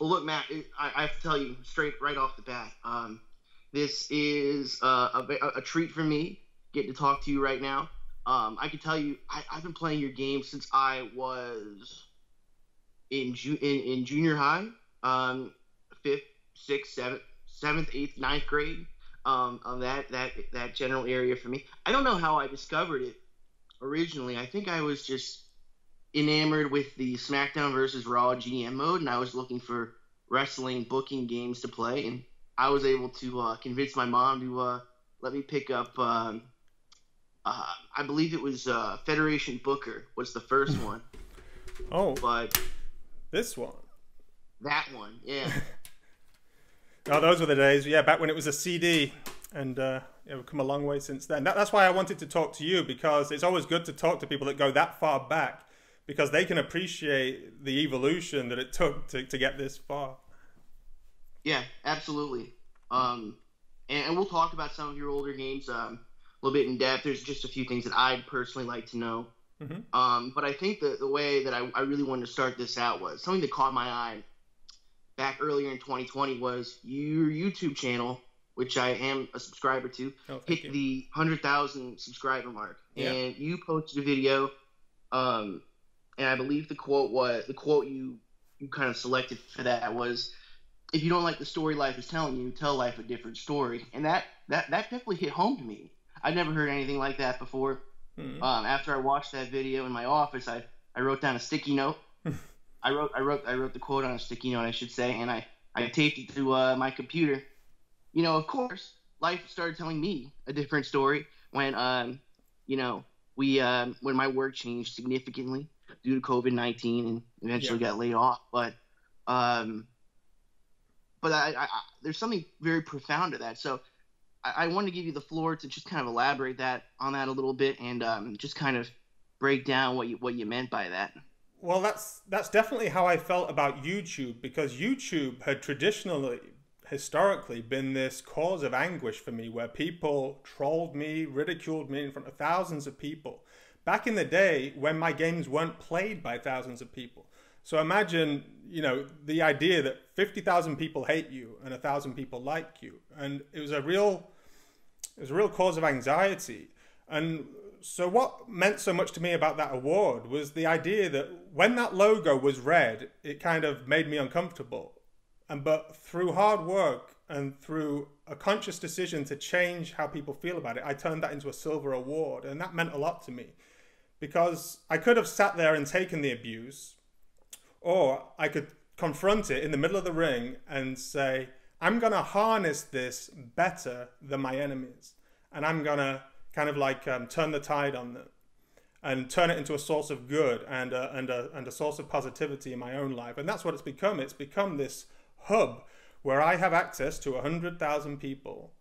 Well, look, Matt, I, I, have to tell you straight right off the bat. Um, this is uh, a, a, treat for me getting to talk to you right now. Um, I can tell you, I, have been playing your game since I was in ju- in, in junior high, um, fifth, sixth, seventh, seventh, eighth, ninth grade. Um, on that that that general area for me. I don't know how I discovered it originally. I think I was just enamored with the SmackDown versus Raw GM mode, and I was looking for wrestling booking games to play, and I was able to uh, convince my mom to uh, let me pick up. Um, uh, I believe it was uh, Federation Booker was the first one. oh, but this one, that one, yeah. oh, those were the days. Yeah, back when it was a CD, and uh, yeah, we've come a long way since then. That, that's why I wanted to talk to you because it's always good to talk to people that go that far back because they can appreciate the evolution that it took to, to get this far. Yeah, absolutely. Um, and, and, we'll talk about some of your older games um, a little bit in depth. There's just a few things that I'd personally like to know. Mm-hmm. Um, but I think the, the way that I, I really wanted to start this out was something that caught my eye back earlier in 2020 was your YouTube channel, which I am a subscriber to, oh, hit you. the 100,000 subscriber mark. Yeah. And you posted a video um, and I believe the quote was the quote you you kind of selected for that was if you don't like the story life is telling you, tell life a different story. And that that that definitely hit home to me. I'd never heard anything like that before. Mm-hmm. Um, after I watched that video in my office, I, I wrote down a sticky note. I wrote I wrote I wrote the quote on a sticky note, I should say, and I I taped it to uh, my computer. You know, of course, life started telling me a different story when um, you know, we um, when my work changed significantly due to COVID nineteen and eventually yeah. got laid off. But um, but I, I, I, there's something very profound to that. So I, I want to give you the floor to just kind of elaborate that on that a little bit and um, just kind of break down what you what you meant by that. Well, that's that's definitely how I felt about YouTube because YouTube had traditionally historically been this cause of anguish for me where people trolled me, ridiculed me in front of thousands of people back in the day when my games weren't played by thousands of people. So imagine, you know, the idea that 50,000 people hate you and a thousand people like you. And it was a real, it was a real cause of anxiety. And so what meant so much to me about that award was the idea that when that logo was read, it kind of made me uncomfortable. And but through hard work and through a conscious decision to change how people feel about it, I turned that into a silver award. And that meant a lot to me because I could have sat there and taken the abuse, or I could confront it in the middle of the ring and say, I'm going to harness this better than my enemies. And I'm going to kind of like um, turn the tide on them and turn it into a source of good and a, and, a, and a source of positivity in my own life. And that's what it's become. It's become this hub where I have access to 100,000 people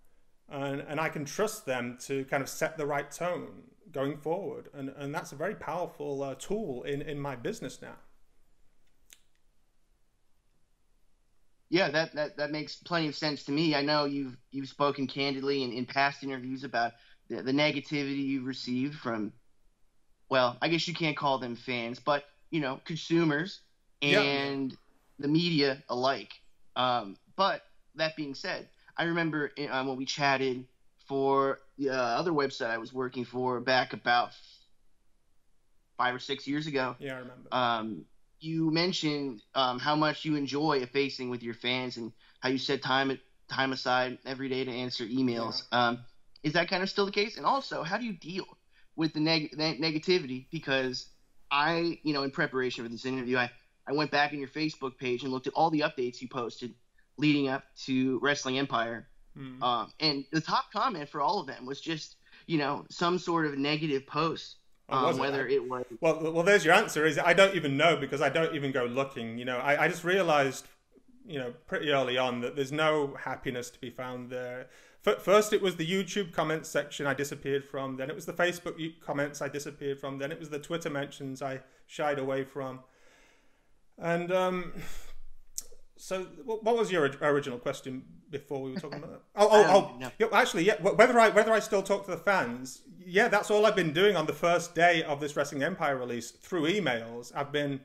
and, and I can trust them to kind of set the right tone going forward. And, and that's a very powerful uh, tool in, in my business now. Yeah, that, that, that makes plenty of sense to me. I know you've you've spoken candidly in, in past interviews about the, the negativity you've received from, well, I guess you can't call them fans, but you know, consumers and yeah. the media alike. Um, but that being said, I remember uh, when we chatted for the uh, other website I was working for back about five or six years ago. Yeah, I remember. Um, you mentioned um, how much you enjoy facing with your fans and how you set time time aside every day to answer emails. Yeah. Um, is that kind of still the case? And also, how do you deal with the neg- negativity? Because I, you know, in preparation for this interview, I, I went back in your Facebook page and looked at all the updates you posted leading up to Wrestling Empire Mm. Um, and the top comment for all of them was just, you know, some sort of negative post. Oh, um, whether it? it? was well, well, there's your answer. Is I don't even know because I don't even go looking. You know, I, I just realized, you know, pretty early on that there's no happiness to be found there. First, it was the YouTube comments section I disappeared from. Then it was the Facebook comments I disappeared from. Then it was the Twitter mentions I shied away from. And um, so, what was your original question before we were talking about that? Oh, oh, oh. Um, no. yeah, actually, yeah. Whether I whether I still talk to the fans, yeah, that's all I've been doing on the first day of this Wrestling Empire release through emails. I've been,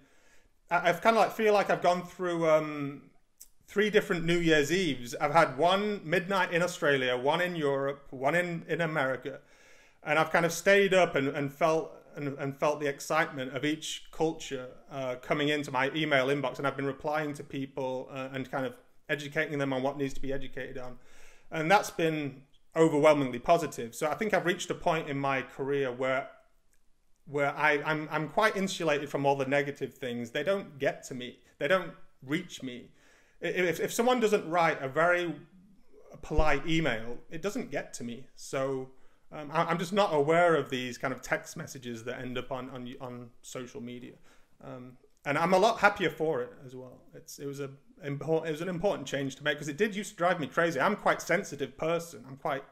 I've kind of like feel like I've gone through um, three different New Year's Eves. I've had one midnight in Australia, one in Europe, one in, in America. And I've kind of stayed up and, and felt and, and felt the excitement of each culture uh, coming into my email inbox. And I've been replying to people uh, and kind of educating them on what needs to be educated on. And that's been overwhelmingly positive. So I think I've reached a point in my career where where I, I'm I'm quite insulated from all the negative things. They don't get to me. They don't reach me if, if someone doesn't write a very polite email, it doesn't get to me. So um, I, am just not aware of these kind of text messages that end up on on, on social media, um, and I'm a lot happier for it as well. It's it was a important it was an important change to make because it did used to drive me crazy. I'm quite sensitive person. I'm quite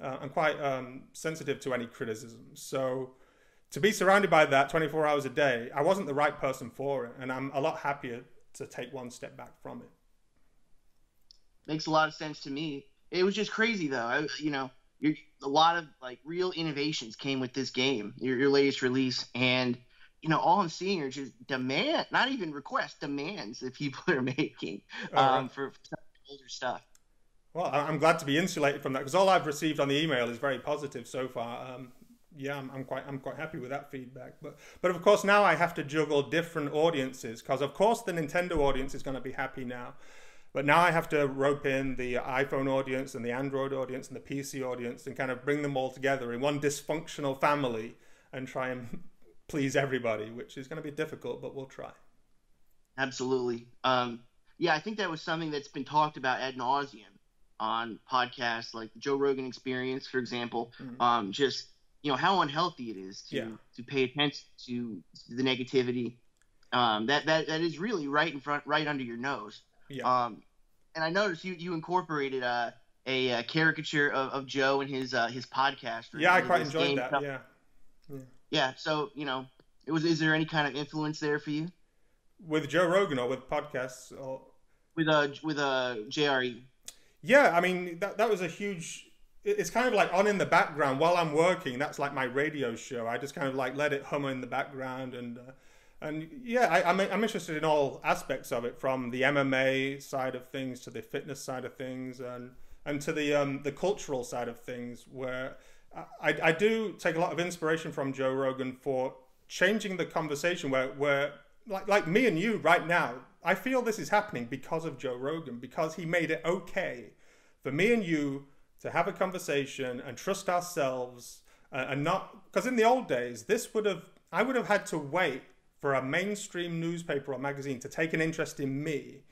uh, I'm quite um, sensitive to any criticism. So to be surrounded by that 24 hours a day, I wasn't the right person for it, and I'm a lot happier to take one step back from it. Makes a lot of sense to me. It was just crazy though. I, you know, a lot of like real innovations came with this game, your, your latest release, and you know, all I'm seeing are just demand, not even requests, demands that people are making um, right. for, for older stuff. Well, I'm glad to be insulated from that because all I've received on the email is very positive so far. Um, yeah, I'm, I'm, quite I'm quite happy with that feedback. But but of course now I have to juggle different audiences because of course the Nintendo audience is going to be happy now, but now I have to rope in the iPhone audience and the Android audience and the PC audience and kind of bring them all together in one dysfunctional family and try and please everybody, which is going to be difficult, but we'll try. Absolutely. Um, yeah, I think that was something that's been talked about ad nauseum on podcasts like the Joe Rogan Experience, for example. Mm-hmm. Um, just you know how unhealthy it is to yeah. to pay attention to the negativity um, that that that is really right in front, right under your nose. Yeah. Um, and I noticed you you incorporated uh, a, a caricature of, of Joe and his uh, his podcast. Yeah, I quite enjoyed that. Yeah. yeah. Yeah. So you know, it was. Is there any kind of influence there for you? With Joe Rogan or with podcasts or with uh with uh JRE. Yeah, I mean that that was a huge it's kind of like on in the background while I'm working. That's like my radio show. I just kind of like let it hum in the background, and uh, and yeah, I, am I'm, I'm interested in all aspects of it, from the MMA side of things to the fitness side of things, and and to the um, the cultural side of things, where I, I do take a lot of inspiration from Joe Rogan for changing the conversation. Where where like like me and you right now, I feel this is happening because of Joe Rogan because he made it okay for me and you to have a conversation and trust ourselves uh, and not because in the old days this would have I would have had to wait for a mainstream newspaper or magazine to take an interest in me.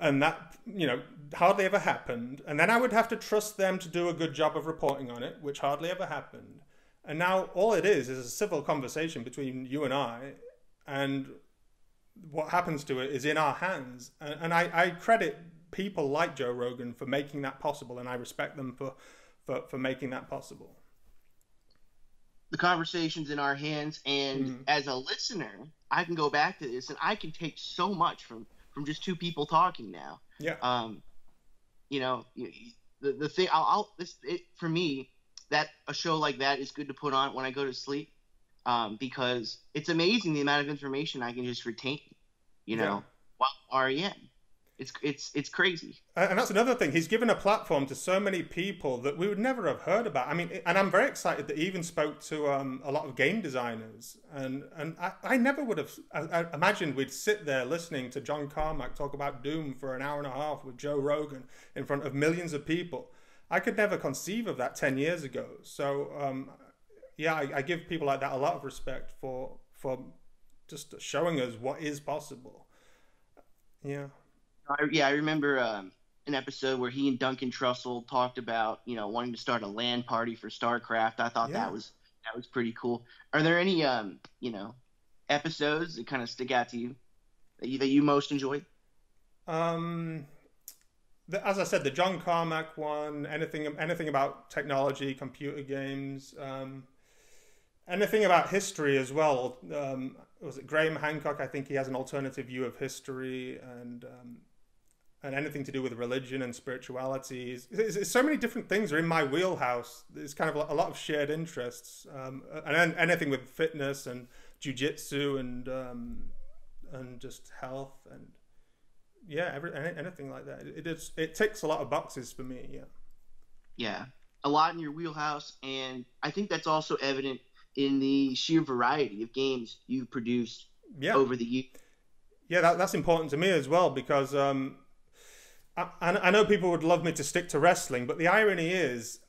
And that you know hardly ever happened. And then I would have to trust them to do a good job of reporting on it which hardly ever happened. And now all it is is a civil conversation between you and I. And what happens to it is in our hands. And, and I, I credit people like Joe Rogan for making that possible, and I respect them for for, for making that possible. The conversation's in our hands, and mm-hmm. as a listener, I can go back to this, and I can take so much from from just two people talking now. Yeah. Um, you know, the the thing I'll, I'll this it, for me that a show like that is good to put on when I go to sleep, um, because it's amazing the amount of information I can just retain. You know, yeah. while REM. It's it's it's crazy. And that's another thing. He's given a platform to so many people that we would never have heard about. I mean, and I'm very excited that he even spoke to um, a lot of game designers. And and I, I never would have I, I imagined we'd sit there listening to John Carmack talk about Doom for an hour and a half with Joe Rogan in front of millions of people. I could never conceive of that ten years ago. So um, yeah, I, I give people like that a lot of respect for for just showing us what is possible. Yeah. I, yeah, I remember um, an episode where he and Duncan Trussell talked about you know wanting to start a LAN party for StarCraft. I thought yeah. that was that was pretty cool. Are there any um you know episodes that kind of stick out to you that you, that you most enjoyed? Um, the, as I said, the John Carmack one, anything anything about technology, computer games, um, anything about history as well. Um, was it Graham Hancock? I think he has an alternative view of history, and um, and anything to do with religion and spirituality. It's, it's, it's, so many different things are in my wheelhouse. There's kind of a lot of shared interests, um, and anything with fitness and jujitsu and um, and just health and yeah, every, anything like that. It, it is it ticks a lot of boxes for me. Yeah. Yeah, a lot in your wheelhouse, and I think that's also evident in the sheer variety of games you've produced yeah. over the years. Yeah, that, that's important to me as well because um, I, I know people would love me to stick to wrestling, but the irony is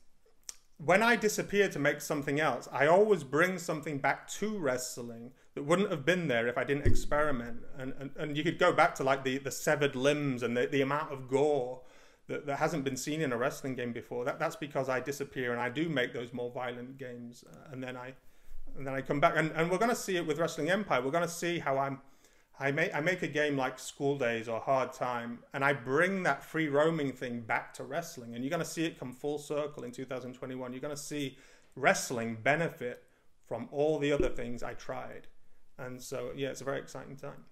when I disappear to make something else, I always bring something back to wrestling that wouldn't have been there if I didn't experiment. And, and, and you could go back to like the, the severed limbs and the, the amount of gore that, that hasn't been seen in a wrestling game before. That, that's because I disappear and I do make those more violent games. Uh, and then I and then I come back. And, and we're going to see it with Wrestling Empire. We're going to see how I'm I make I make a game like School Days or Hard Time, and I bring that free roaming thing back to wrestling, and you're going to see it come full circle in 2021. You're going to see wrestling benefit from all the other things I tried, and so yeah, it's a very exciting time.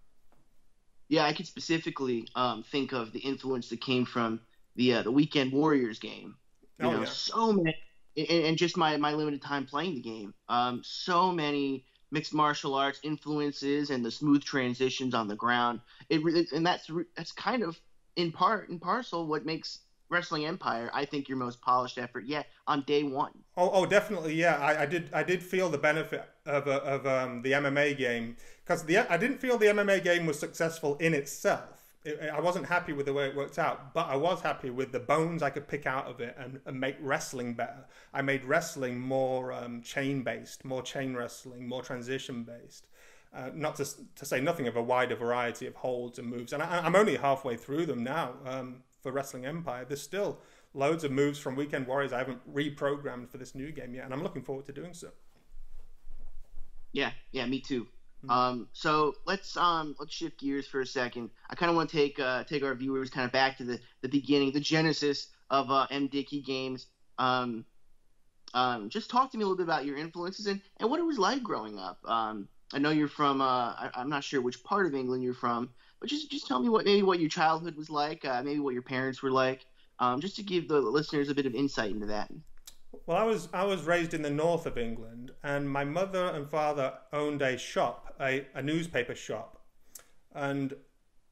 Yeah, I could specifically um, think of the influence that came from the uh, the Weekend Warriors game. You oh, know, yeah. so many, and, and, just my my limited time playing the game. Um, so many mixed martial arts influences and the smooth transitions on the ground. It and that's that's kind of in part and parcel what makes Wrestling Empire, I think your most polished effort yet on day one. Oh, oh, definitely, yeah. I, I did, I did feel the benefit of of um, the MMA game because the I didn't feel the MMA game was successful in itself I wasn't happy with the way it worked out, but I was happy with the bones I could pick out of it and, and make wrestling better. I made wrestling more um, chain based, more chain wrestling, more transition based. Uh, not to, to say nothing of a wider variety of holds and moves. And I, am only halfway through them now um, for Wrestling Empire. There's still loads of moves from Weekend Warriors I haven't reprogrammed for this new game yet, and I'm looking forward to doing so. Yeah, yeah, me too. Mm-hmm. Um, so let's um, let's shift gears for a second. I kind of want to take uh, take our viewers kind of back to the, the beginning, the genesis of uh, MDickie Games. Um, um, just talk to me a little bit about your influences and, and what it was like growing up. Um, I know you're from uh, I, am not sure which part of England you're from, but just just tell me what maybe what your childhood was like, uh, maybe what your parents were like, um, just to give the listeners a bit of insight into that. Well, I was I was raised in the north of England, and my mother and father owned a shop, a, a newspaper shop, and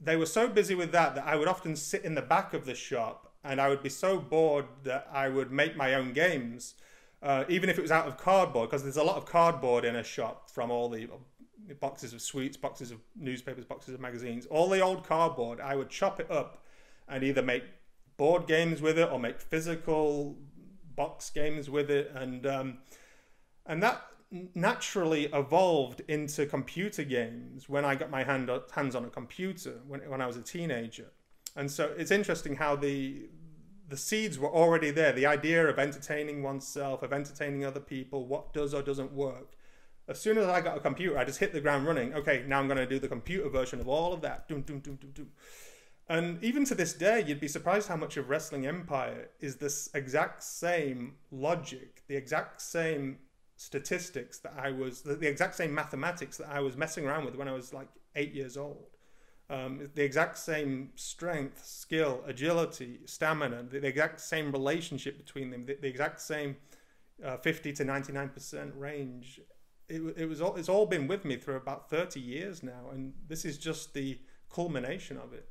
they were so busy with that that I would often sit in the back of the shop, and I would be so bored that I would make my own games, uh, even if it was out of cardboard, because there's a lot of cardboard in a shop from all the boxes of sweets, boxes of newspapers, boxes of magazines, all the old cardboard. I would chop it up and either make board games with it or make physical box games with it, and um, and that naturally evolved into computer games when I got my hand hands on a computer when when I was a teenager. And so it's interesting how the the seeds were already there. The idea of entertaining oneself, of entertaining other people, what does or doesn't work. As soon as I got a computer, I just hit the ground running. Okay, now I'm going to do the computer version of all of that. Doom, doom, doom, doom, doom. And even to this day, you'd be surprised how much of Wrestling Empire is this exact same logic, the exact same statistics that I was, the exact same mathematics that I was messing around with when I was like eight years old. Um, the exact same strength, skill, agility, stamina, the, the exact same relationship between them, the, the exact same uh, 50 to 99% range. It, it was all, it's all been with me through about 30 years now, and this is just the culmination of it.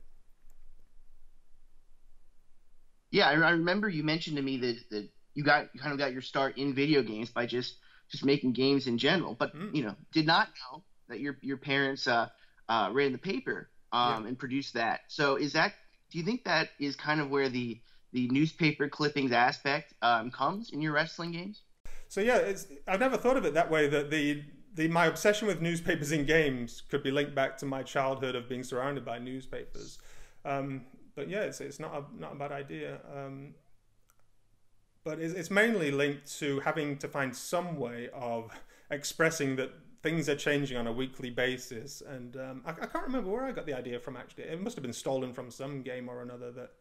Yeah, I, remember you mentioned to me that, that you got you kind of got your start in video games by just just making games in general, but mm. you know did not know that your your parents uh, uh, ran the paper um, yeah. and produced that. So is that do you think that is kind of where the the newspaper clippings aspect um, comes in your wrestling games? So yeah, it's, I've never thought of it that way. That the the my obsession with newspapers in games could be linked back to my childhood of being surrounded by newspapers. Um, but yeah, it's, it's not a not a bad idea. Um, but it's, it's mainly linked to having to find some way of expressing that things are changing on a weekly basis. And um, I, I, can't remember where I got the idea from. Actually, it must have been stolen from some game or another. That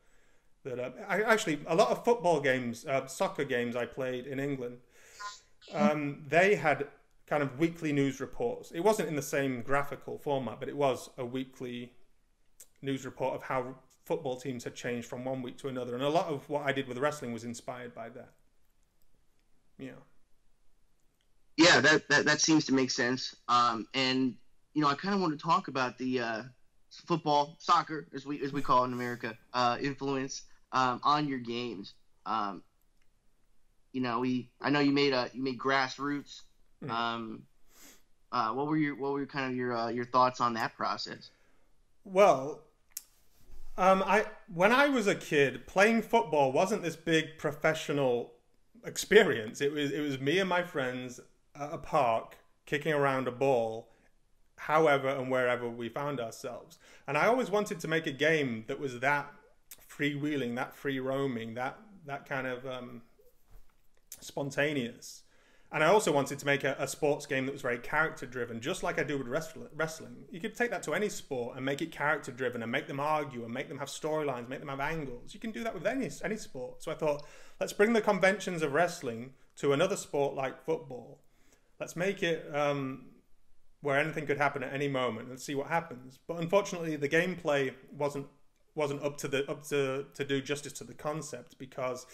that uh, I, actually a lot of football games, uh, soccer games I played in England. Um, they had kind of weekly news reports. It wasn't in the same graphical format, but it was a weekly news report of how football teams had changed from one week to another, and a lot of what I did with wrestling was inspired by that. Yeah. Yeah, that that, that seems to make sense. Um, and you know, I kind of want to talk about the uh, football, soccer, as we as we call it in America, uh, influence um, on your games? Um, you know, we I know you made a you made grassroots. Um, uh, what were your what were kind of your uh, your thoughts on that process? Well, um, I when I was a kid, playing football wasn't this big professional experience. It was it was me and my friends at a park kicking around a ball, however and wherever we found ourselves. And I always wanted to make a game that was that freewheeling, that free roaming, that that kind of um, spontaneous. And I also wanted to make a, a sports game that was very character driven, just like I do with wrestling. You could take that to any sport and make it character driven and make them argue and make them have storylines, make them have angles. You can do that with any any sport. So I thought, let's bring the conventions of wrestling to another sport like football. Let's make it um, where anything could happen at any moment and see what happens. But unfortunately, the gameplay wasn't wasn't up to the up to to do justice to the concept because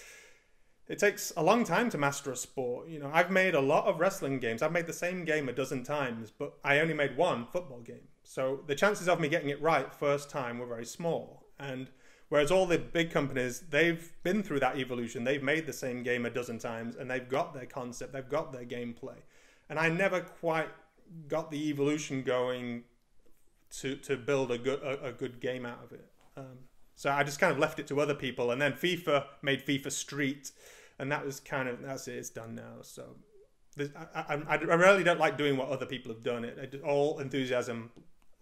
it takes a long time to master a sport. You know, I've made a lot of wrestling games. I've made the same game a dozen times, but I only made one football game. So the chances of me getting it right first time were very small. And whereas all the big companies, they've been through that evolution. They've made the same game a dozen times and they've got their concept, they've got their gameplay. And I never quite got the evolution going to to build a good a, a good game out of it. Um, so I just kind of left it to other people, and then FIFA made FIFA Street, and that was kind of that's it. It's done now. So I, I, I really don't like doing what other people have done. It, it all enthusiasm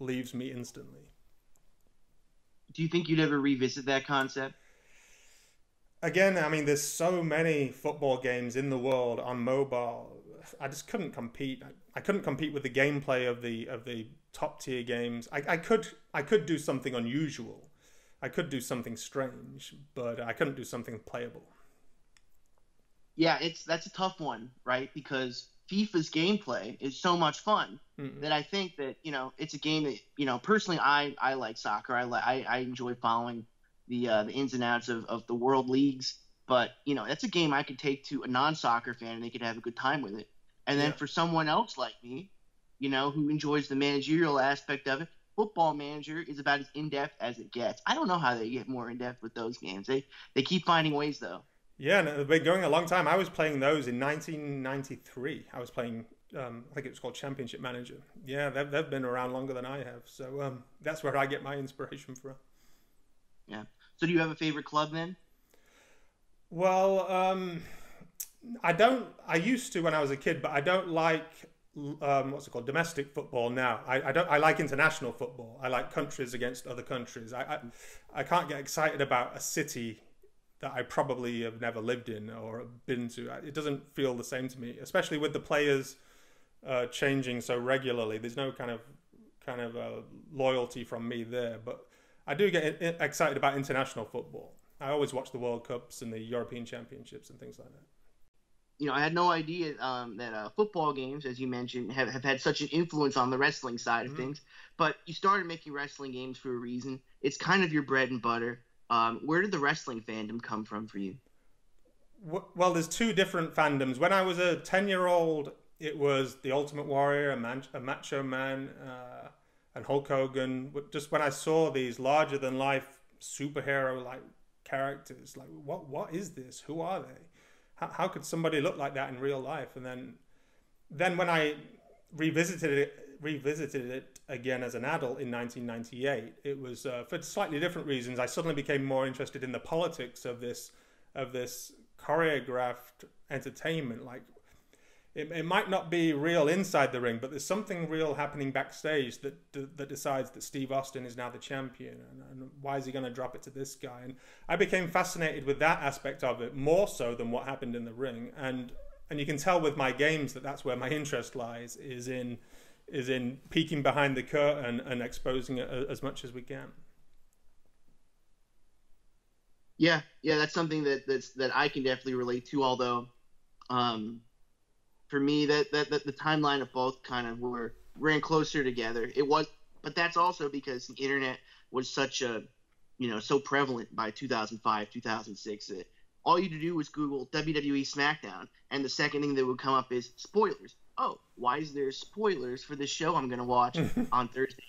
leaves me instantly. Do you think you'd ever revisit that concept? Again, I mean, there's so many football games in the world on mobile. I just couldn't compete. I, I couldn't compete with the gameplay of the of the top tier games. I, I could I could do something unusual. I could do something strange, but I couldn't do something playable yeah, it's that's a tough one, right? Because FIFA's gameplay is so much fun mm-hmm. that I think that you know it's a game that you know personally I I like soccer. I I, I enjoy following the uh, the ins and outs of, of the world leagues. But you know that's a game I could take to a non-soccer fan and they could have a good time with it. And then yeah. for someone else like me, you know, who enjoys the managerial aspect of it, Football Manager is about as in depth as it gets. I don't know how they get more in depth with those games. They they keep finding ways though. Yeah, and they've been going a long time. I was playing those in 1993. I was playing, um, I think it was called Championship Manager. Yeah, they've, they've been around longer than I have. So um, that's where I get my inspiration from. Yeah. So do you have a favorite club then? Well, um, I don't. I used to when I was a kid, but I don't like um, what's it called domestic football now. I, I, don't. I like international football. I like countries against other countries. I, I I can't get excited about a city that I probably have never lived in or been to. It doesn't feel the same to me, especially with the players uh, changing so regularly. There's no kind of kind of uh, loyalty from me there, but I do get excited about international football. I always watch the World Cups and the European Championships and things like that. You know, I had no idea um, that uh, football games, as you mentioned, have, have had such an influence on the wrestling side of mm-hmm. things. But you started making wrestling games for a reason. It's kind of your bread and butter. Um, where did the wrestling fandom come from for you? Well, there's two different fandoms. When I was a 10 year old, it was The Ultimate Warrior, a, man, a Macho Man, uh, and Hulk Hogan. Just when I saw these larger than life superhero like characters, like, what what is this? Who are they? How, how could somebody look like that in real life? And then, then when I revisited it revisited it again as an adult in 1998, it was uh, for slightly different reasons. I suddenly became more interested in the politics of this of this choreographed entertainment. Like it, it might not be real inside the ring, but there's something real happening backstage that that decides that Steve Austin is now the champion, and, and why is he going to drop it to this guy? And I became fascinated with that aspect of it more so than what happened in the ring, and and you can tell with my games that that's where my interest lies is in is in peeking behind the curtain and exposing it as much as we can. Yeah, yeah, that's something that that's that I can definitely relate to. Although, um, for me, that, that that the timeline of both kind of were ran closer together. It was, but that's also because the internet was such a, you know, so prevalent by 2005, 2006 that all you had to do was Google WWE SmackDown, and the second thing that would come up is spoilers oh, why is there spoilers for this show I'm going to watch on Thursday?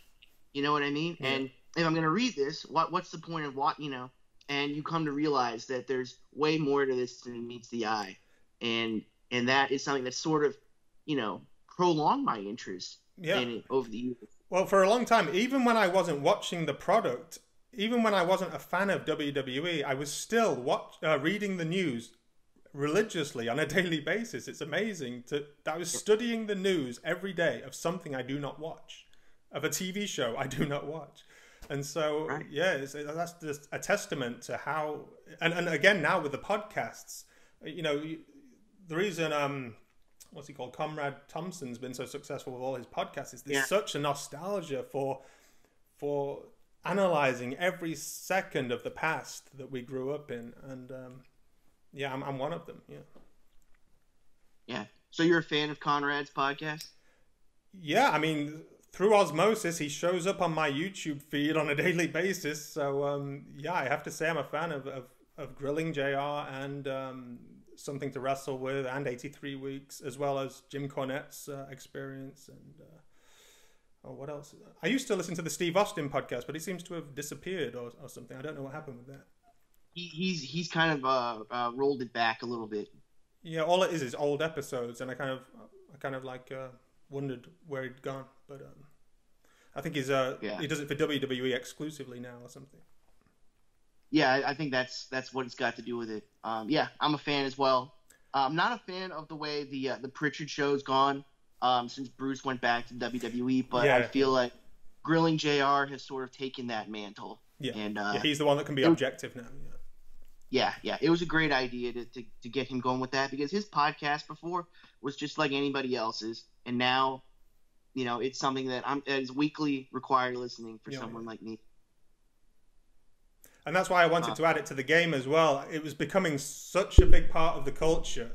You know what I mean? Yeah. And if I'm going to read this, what what's the point of what you know? And you come to realize that there's way more to this than meets the eye, and and that is something that sort of, you know, prolonged my interest yeah. in it over the years. Well, for a long time, even when I wasn't watching the product, even when I wasn't a fan of WWE, I was still watch, uh, reading the news religiously on a daily basis. It's amazing to that I was studying the news every day of something I do not watch, of a TV show I do not watch. And so, right. yeah, that's just a testament to how, and, and again, now with the podcasts, you know, the reason, um, what's he called, Conrad Thompson's been so successful with all his podcasts is there's yeah. such a nostalgia for, for analyzing every second of the past that we grew up in. And, um, yeah, I'm, I'm one of them. Yeah. Yeah. So you're a fan of Conrad's podcast? Yeah, I mean, through osmosis, he shows up on my YouTube feed on a daily basis. So um, yeah, I have to say I'm a fan of of, of Grilling JR and um, Something to Wrestle with, and 83 Weeks, as well as Jim Cornette's uh, experience and. Uh, Oh, what else? I used to listen to the Steve Austin podcast, but he seems to have disappeared or, or something. I don't know what happened with that he, he's he's kind of uh, uh, rolled it back a little bit. Yeah, all it is is old episodes, and I kind of I kind of like uh, wondered where he'd gone, but um, I think he's uh yeah. he does it for WWE exclusively now or something. Yeah, I, I think that's that's what it's got to do with it. Um, yeah, I'm a fan as well. I'm not a fan of the way the uh, the Prichard show's gone um, since Bruce went back to WWE, but yeah. I feel like Grilling JR has sort of taken that mantle. Yeah, and uh, yeah, he's the one that can be objective now. Yeah yeah, yeah, it was a great idea to, to, to get him going with that because his podcast before was just like anybody else's, and now, you know, it's something that I'm as weekly required listening for yeah, someone yeah. like me. And that's why I wanted uh, to add it to the game as well. It was becoming such a big part of the culture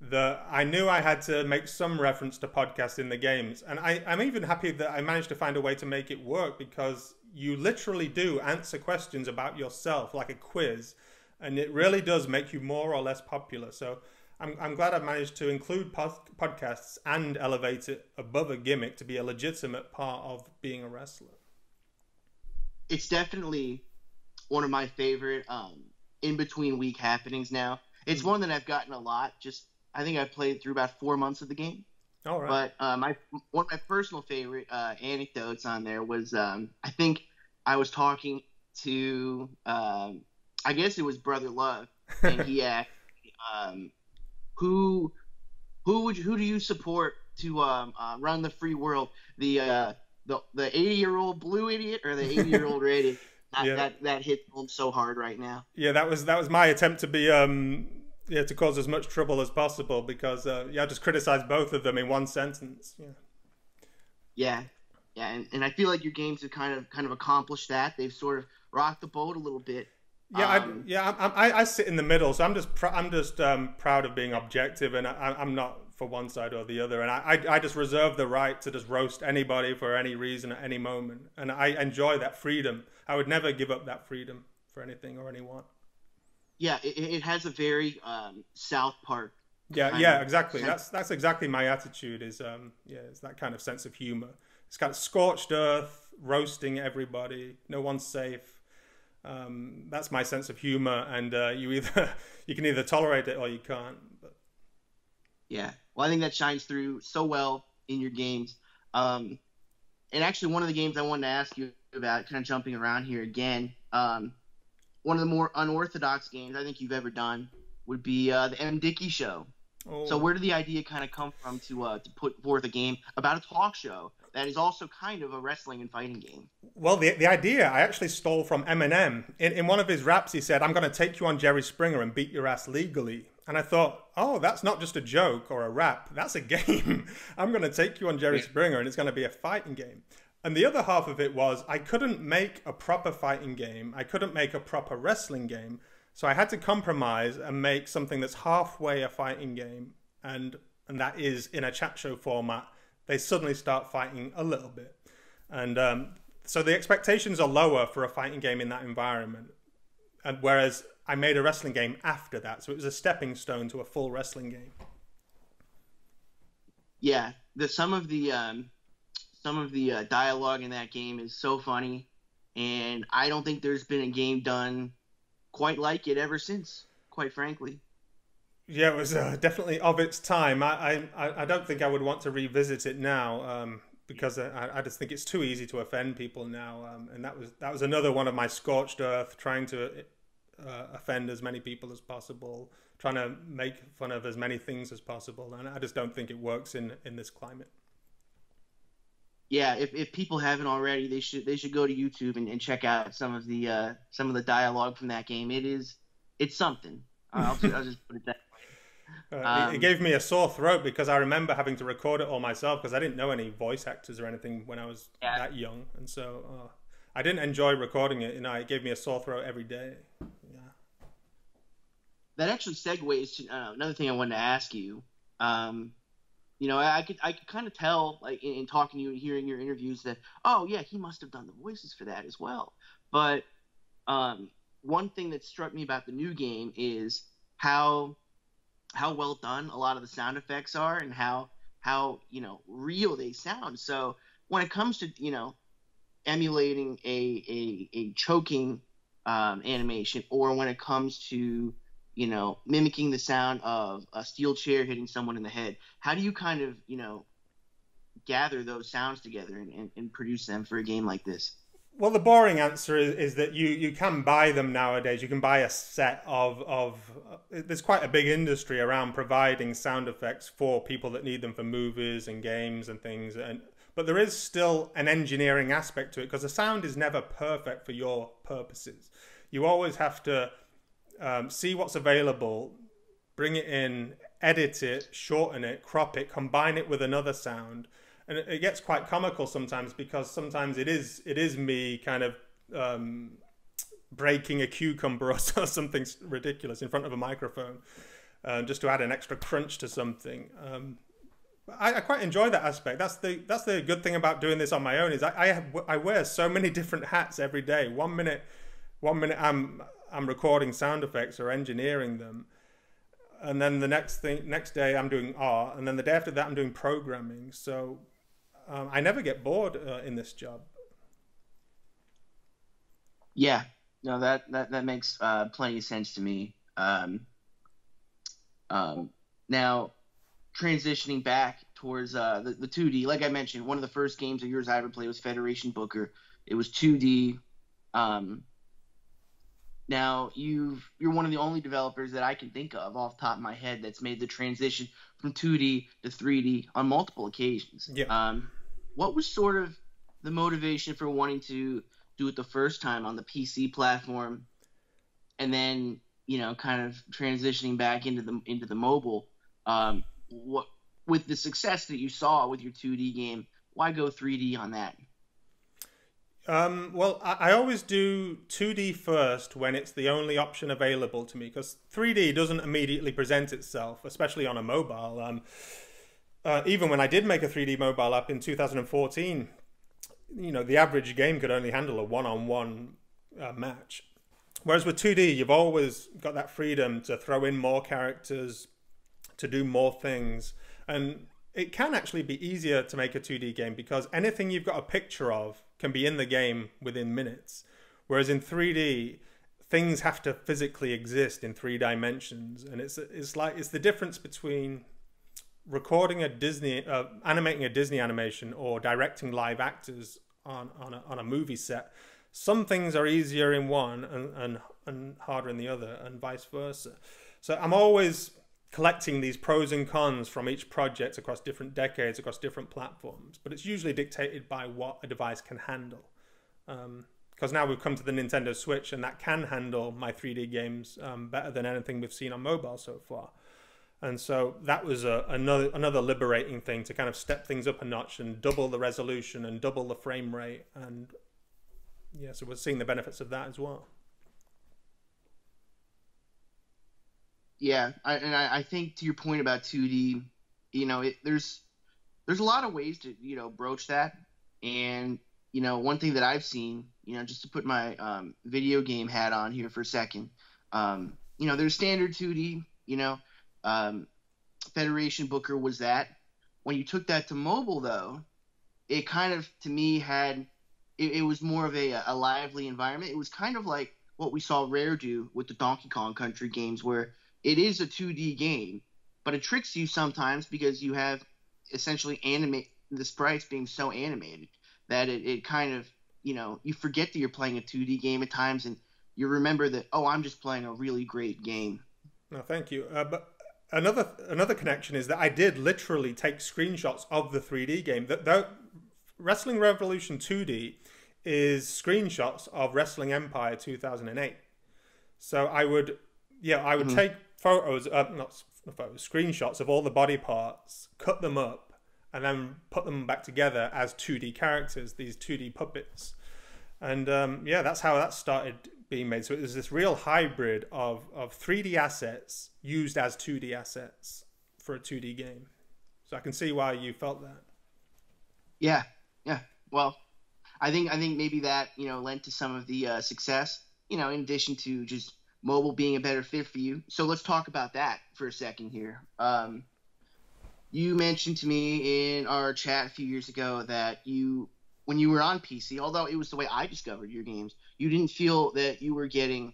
that I knew I had to make some reference to podcasts in the games. And I, I'm even happy that I managed to find a way to make it work because you literally do answer questions about yourself like a quiz and it really does make you more or less popular. So I'm, I'm glad I've managed to include pod- podcasts and elevate it above a gimmick to be a legitimate part of being a wrestler. It's definitely one of my favorite um, in between week happenings now. It's mm-hmm. one that I've gotten a lot. Just I think I've played through about four months of the game. All right. But uh, my one of my personal favorite uh, anecdotes on there was um, I think I was talking to um, I guess it was Brother Love, and he asked, um, "Who, who would who do you support to um, uh, run the free world? The uh, the the eighty year old blue idiot or the eighty year old red idiot?" That, yeah. that that hits home so hard right now. Yeah, that was that was my attempt to be um yeah to cause as much trouble as possible because uh, yeah I just criticized both of them in one sentence. Yeah. Yeah, yeah, and, and I feel like your games have kind of kind of accomplished that. They've sort of rocked the boat a little bit. Yeah, um, I, yeah, I, I, I, sit in the middle, so I'm just pr- I'm just um, proud of being objective, and I, am not for one side or the other, and I, I, I just reserve the right to just roast anybody for any reason at any moment, and I enjoy that freedom. I would never give up that freedom for anything or anyone. Yeah, it, it has a very um, South Park. Yeah, yeah, exactly. Sense. That's that's exactly my attitude. Is um, yeah, it's that kind of sense of humor. It's kind of scorched earth, roasting everybody. No one's safe um, that's my sense of humor, and uh, you either you can either tolerate it or you can't. But yeah, well, I think that shines through so well in your games. Um, and actually, one of the games I wanted to ask you about, kind of jumping around here again, um, one of the more unorthodox games I think you've ever done would be uh, the MDickie Show. Oh. So where did the idea kind of come from to uh, to put forth a game about a talk show that is also kind of a wrestling and fighting game. Well, the the idea I actually stole from Eminem. In in one of his raps, he said, "I'm going to take you on Jerry Springer and beat your ass legally." And I thought, oh, that's not just a joke or a rap. That's a game. I'm going to take you on Jerry Springer, and it's going to be a fighting game. And the other half of it was I couldn't make a proper fighting game. I couldn't make a proper wrestling game. So I had to compromise and make something that's halfway a fighting game, and and that is in a chat show format they suddenly start fighting a little bit. And um, so the expectations are lower for a fighting game in that environment. And whereas I made a wrestling game after that, so it was a stepping stone to a full wrestling game. Yeah, the some of the um, some of the uh, dialogue in that game is so funny, and I don't think there's been a game done quite like it ever since. Quite frankly. Yeah, it was uh, definitely of its time. I, I I don't think I would want to revisit it now um, because I, I just think it's too easy to offend people now. Um, and that was that was another one of my scorched earth, trying to uh, offend as many people as possible, trying to make fun of as many things as possible. And I just don't think it works in in this climate. Yeah, if, if people haven't already, they should they should go to YouTube and, and check out some of the uh, some of the dialogue from that game. It is it's something. I'll, I'll just put it that uh, um, it, gave me a sore throat because I remember having to record it all myself because I didn't know any voice actors or anything when I was yeah. that young, and so uh, I didn't enjoy recording it. You know, it gave me a sore throat every day. Yeah. That actually segues to uh, another thing I wanted to ask you. Um, you know, I, could I could kind of tell, like in, in talking to you and hearing your interviews, that oh yeah, he must have done the voices for that as well. But um, one thing that struck me about the new game is how how well done a lot of the sound effects are and how how you know real they sound. So when it comes to you know emulating a a, a choking um, animation, or when it comes to you know mimicking the sound of a steel chair hitting someone in the head, how do you kind of you know gather those sounds together and, and, and produce them for a game like this? Well, the boring answer is, is that you, you can buy them nowadays. You can buy a set of of. Uh, there's quite a big industry around providing sound effects for people that need them for movies and games and things. And but there is still an engineering aspect to it because the sound is never perfect for your purposes. You always have to um, see what's available, bring it in, edit it, shorten it, crop it, combine it with another sound and it, gets quite comical sometimes because sometimes it is it is me kind of um, breaking a cucumber or something ridiculous in front of a microphone uh, just to add an extra crunch to something. Um, I, I, quite enjoy that aspect. That's the that's the good thing about doing this on my own is I I, have, I wear so many different hats every day. One minute, one minute I'm I'm recording sound effects or engineering them, and then the next thing next day I'm doing art, and then the day after that I'm doing programming. So um, I never get bored uh, in this job. Yeah, no, that that that makes uh, plenty of sense to me. Um, um, now, transitioning back towards uh, the, the 2D, like I mentioned, one of the first games of yours I ever played was Federation Booker. It was 2D. Um, now you've you're one of the only developers that I can think of off the top of my head that's made the transition from 2D to 3D on multiple occasions. Yeah. Um, what was sort of the motivation for wanting to do it the first time on the PC platform, and then you know, kind of transitioning back into the into the mobile? Um, what with the success that you saw with your 2D game, why go 3D on that? Um, well, I, I, always do 2D first when it's the only option available to me because 3D doesn't immediately present itself, especially on a mobile. Um, uh, even when I did make a 3D mobile app in 2014, you know, the average game could only handle a one-on-one uh, match. Whereas with 2D, you've always got that freedom to throw in more characters, to do more things, and it can actually be easier to make a 2D game because anything you've got a picture of can be in the game within minutes. Whereas in 3D, things have to physically exist in three dimensions, and it's it's like it's the difference between recording a Disney, uh, animating a Disney animation or directing live actors on on a, on a movie set, some things are easier in one and, and and harder in the other, and vice versa. So I'm always collecting these pros and cons from each project across different decades, across different platforms. But it's usually dictated by what a device can handle. Because um, now we've come to the Nintendo Switch, and that can handle my 3D games um, better than anything we've seen on mobile so far and so that was a, another another liberating thing to kind of step things up a notch and double the resolution and double the frame rate and yeah so we're seeing the benefits of that as well yeah I, and I, I think to your point about 2d you know it, there's there's a lot of ways to you know broach that and you know one thing that i've seen you know just to put my um, video game hat on here for a second um, you know there's standard 2d you know um, Federation Booker was that. When you took that to mobile, though, it kind of to me had it, it was more of a, a lively environment. It was kind of like what we saw Rare do with the Donkey Kong Country games, where it is a 2D game, but it tricks you sometimes because you have essentially animate the sprites being so animated that it, it kind of you know you forget that you're playing a 2D game at times and you remember that oh I'm just playing a really great game. No, thank you. Uh, but another another connection is that I did literally take screenshots of the 3D game. That, that Wrestling Revolution 2D is screenshots of Wrestling Empire 2008. So I would, yeah, I would mm-hmm. take photos, uh, not photos, screenshots of all the body parts, cut them up, and then put them back together as 2D characters, these 2D puppets. And um, yeah, that's how that started being made. So it was this real hybrid of, of 3D assets used as 2D assets for a 2D game. So I can see why you felt that. Yeah, yeah. Well, I think I think maybe that you know lent to some of the uh, success. You know, in addition to just mobile being a better fit for you. So let's talk about that for a second here. Um, you mentioned to me in our chat a few years ago that you, when you were on PC, although it was the way I discovered your games, you didn't feel that you were getting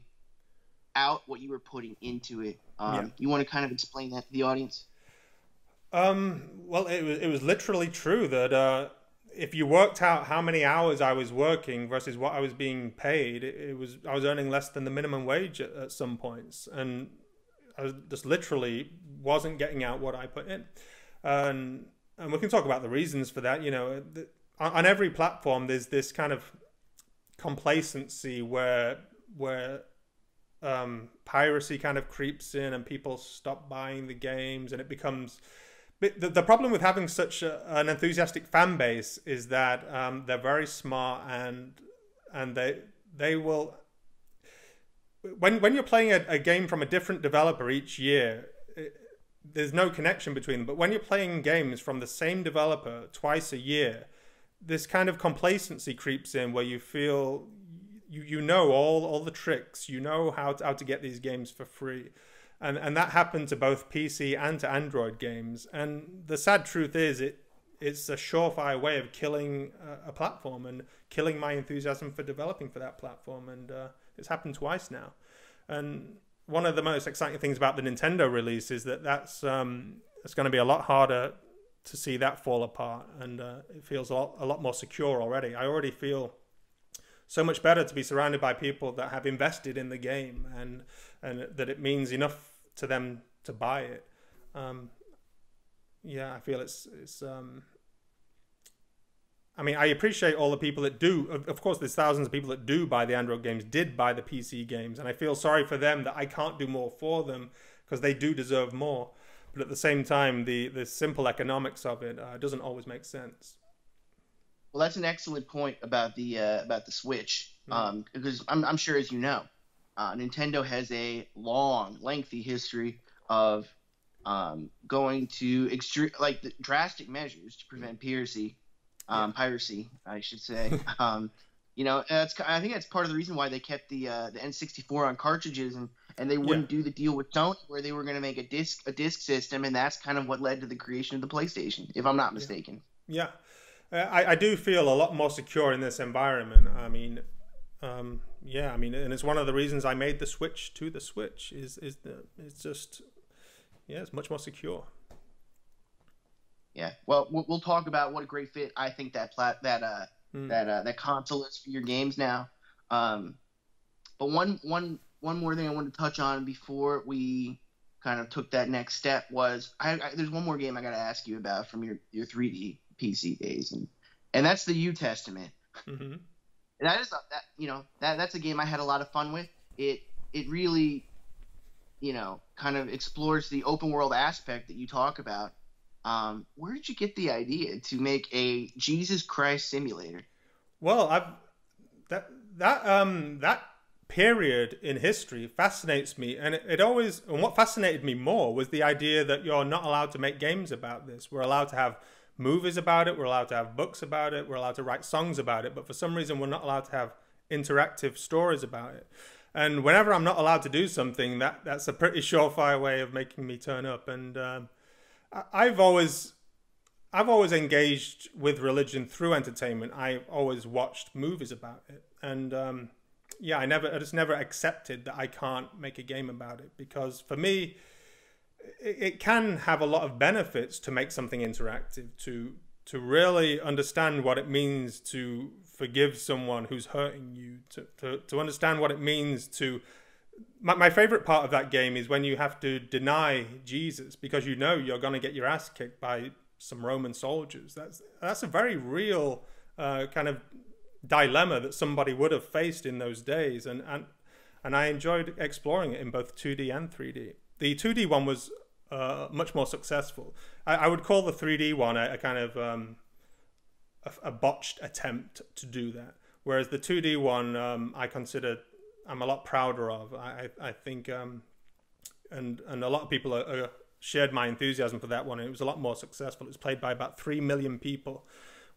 out what you were putting into it. Um, yeah. You want to kind of explain that to the audience? Um, well, it was it was literally true that uh, if you worked out how many hours I was working versus what I was being paid, it, it was I was earning less than the minimum wage at, at, some points, and I just literally wasn't getting out what I put in. And and we can talk about the reasons for that. You know, the, on every platform, there's this kind of complacency where where um, piracy kind of creeps in and people stop buying the games and it becomes the, the problem with having such a, an enthusiastic fan base is that um, they're very smart and and they they will when when you're playing a, a game from a different developer each year it, there's no connection between them. But when you're playing games from the same developer twice a year this kind of complacency creeps in where you feel you you know all all the tricks. You know how to, how to get these games for free and and that happened to both PC and to Android games. And the sad truth is, it it's a surefire way of killing a, a platform and killing my enthusiasm for developing for that platform. And uh, it's happened twice now. And one of the most exciting things about the Nintendo release is that that's um, it's going to be a lot harder to see that fall apart, and uh, it feels a lot, a lot more secure already. I already feel so much better to be surrounded by people that have invested in the game and and that it means enough to them to buy it. Um, yeah, I feel it's it's. Um, I mean, I appreciate all the people that do. Of, of course, there's thousands of people that do buy the Android games, did buy the PC games, and I feel sorry for them that I can't do more for them because they do deserve more. But at the same time, the the simple economics of it uh, doesn't always make sense. Well, that's an excellent point about the uh, about the Switch, mm. um, because I'm, I'm sure, as you know, uh, Nintendo has a long, lengthy history of um, going to extreme, like the drastic measures to prevent piracy, um, yeah. piracy, I should say. um, you know, that's I think that's part of the reason why they kept the uh, the N64 on cartridges and and they wouldn't yeah. do the deal with Sony where they were going to make a disc a disc system, and that's kind of what led to the creation of the PlayStation, if I'm not mistaken. Yeah, yeah. Uh, I, I do feel a lot more secure in this environment. I mean, um, yeah, I mean, and it's one of the reasons I made the switch to the Switch. Is is the it's just yeah, it's much more secure. Yeah, well, we'll talk about what a great fit I think that plat that uh mm. that uh, that console is for your games now. Um, but one one one more thing I wanted to touch on before we kind of took that next step was I, I there's one more game I got to ask you about from your your 3D PC days and and that's the New Testament. Mm-hmm that is that you know that that's a game I had a lot of fun with. It it really you know kind of explores the open world aspect that you talk about. Um, where did you get the idea to make a Jesus Christ simulator? Well, I've that that um that period in history fascinates me and it, it, always and what fascinated me more was the idea that you're not allowed to make games about this we're allowed to have movies about it, we're allowed to have books about it, we're allowed to write songs about it, but for some reason we're not allowed to have interactive stories about it. And whenever I'm not allowed to do something, that that's a pretty surefire way of making me turn up. And um, I've always I've always engaged with religion through entertainment. I've always watched movies about it, and um, yeah, I never, I just never accepted that I can't make a game about it because for me, it, can have a lot of benefits to make something interactive, to to really understand what it means to forgive someone who's hurting you, to to, to understand what it means to my, my favorite part of that game is when you have to deny Jesus because you know you're going to get your ass kicked by some Roman soldiers. That's that's a very real uh, kind of dilemma that somebody would have faced in those days, and and and I enjoyed exploring it in both 2D and 3D. The 2D one was uh, much more successful. I, I, would call the 3D one a, a kind of um, a, a, botched attempt to do that, whereas the 2D one um, I consider I'm a lot prouder of. I I, think um, and and a lot of people are, are shared my enthusiasm for that one. It was a lot more successful. It was played by about three million people,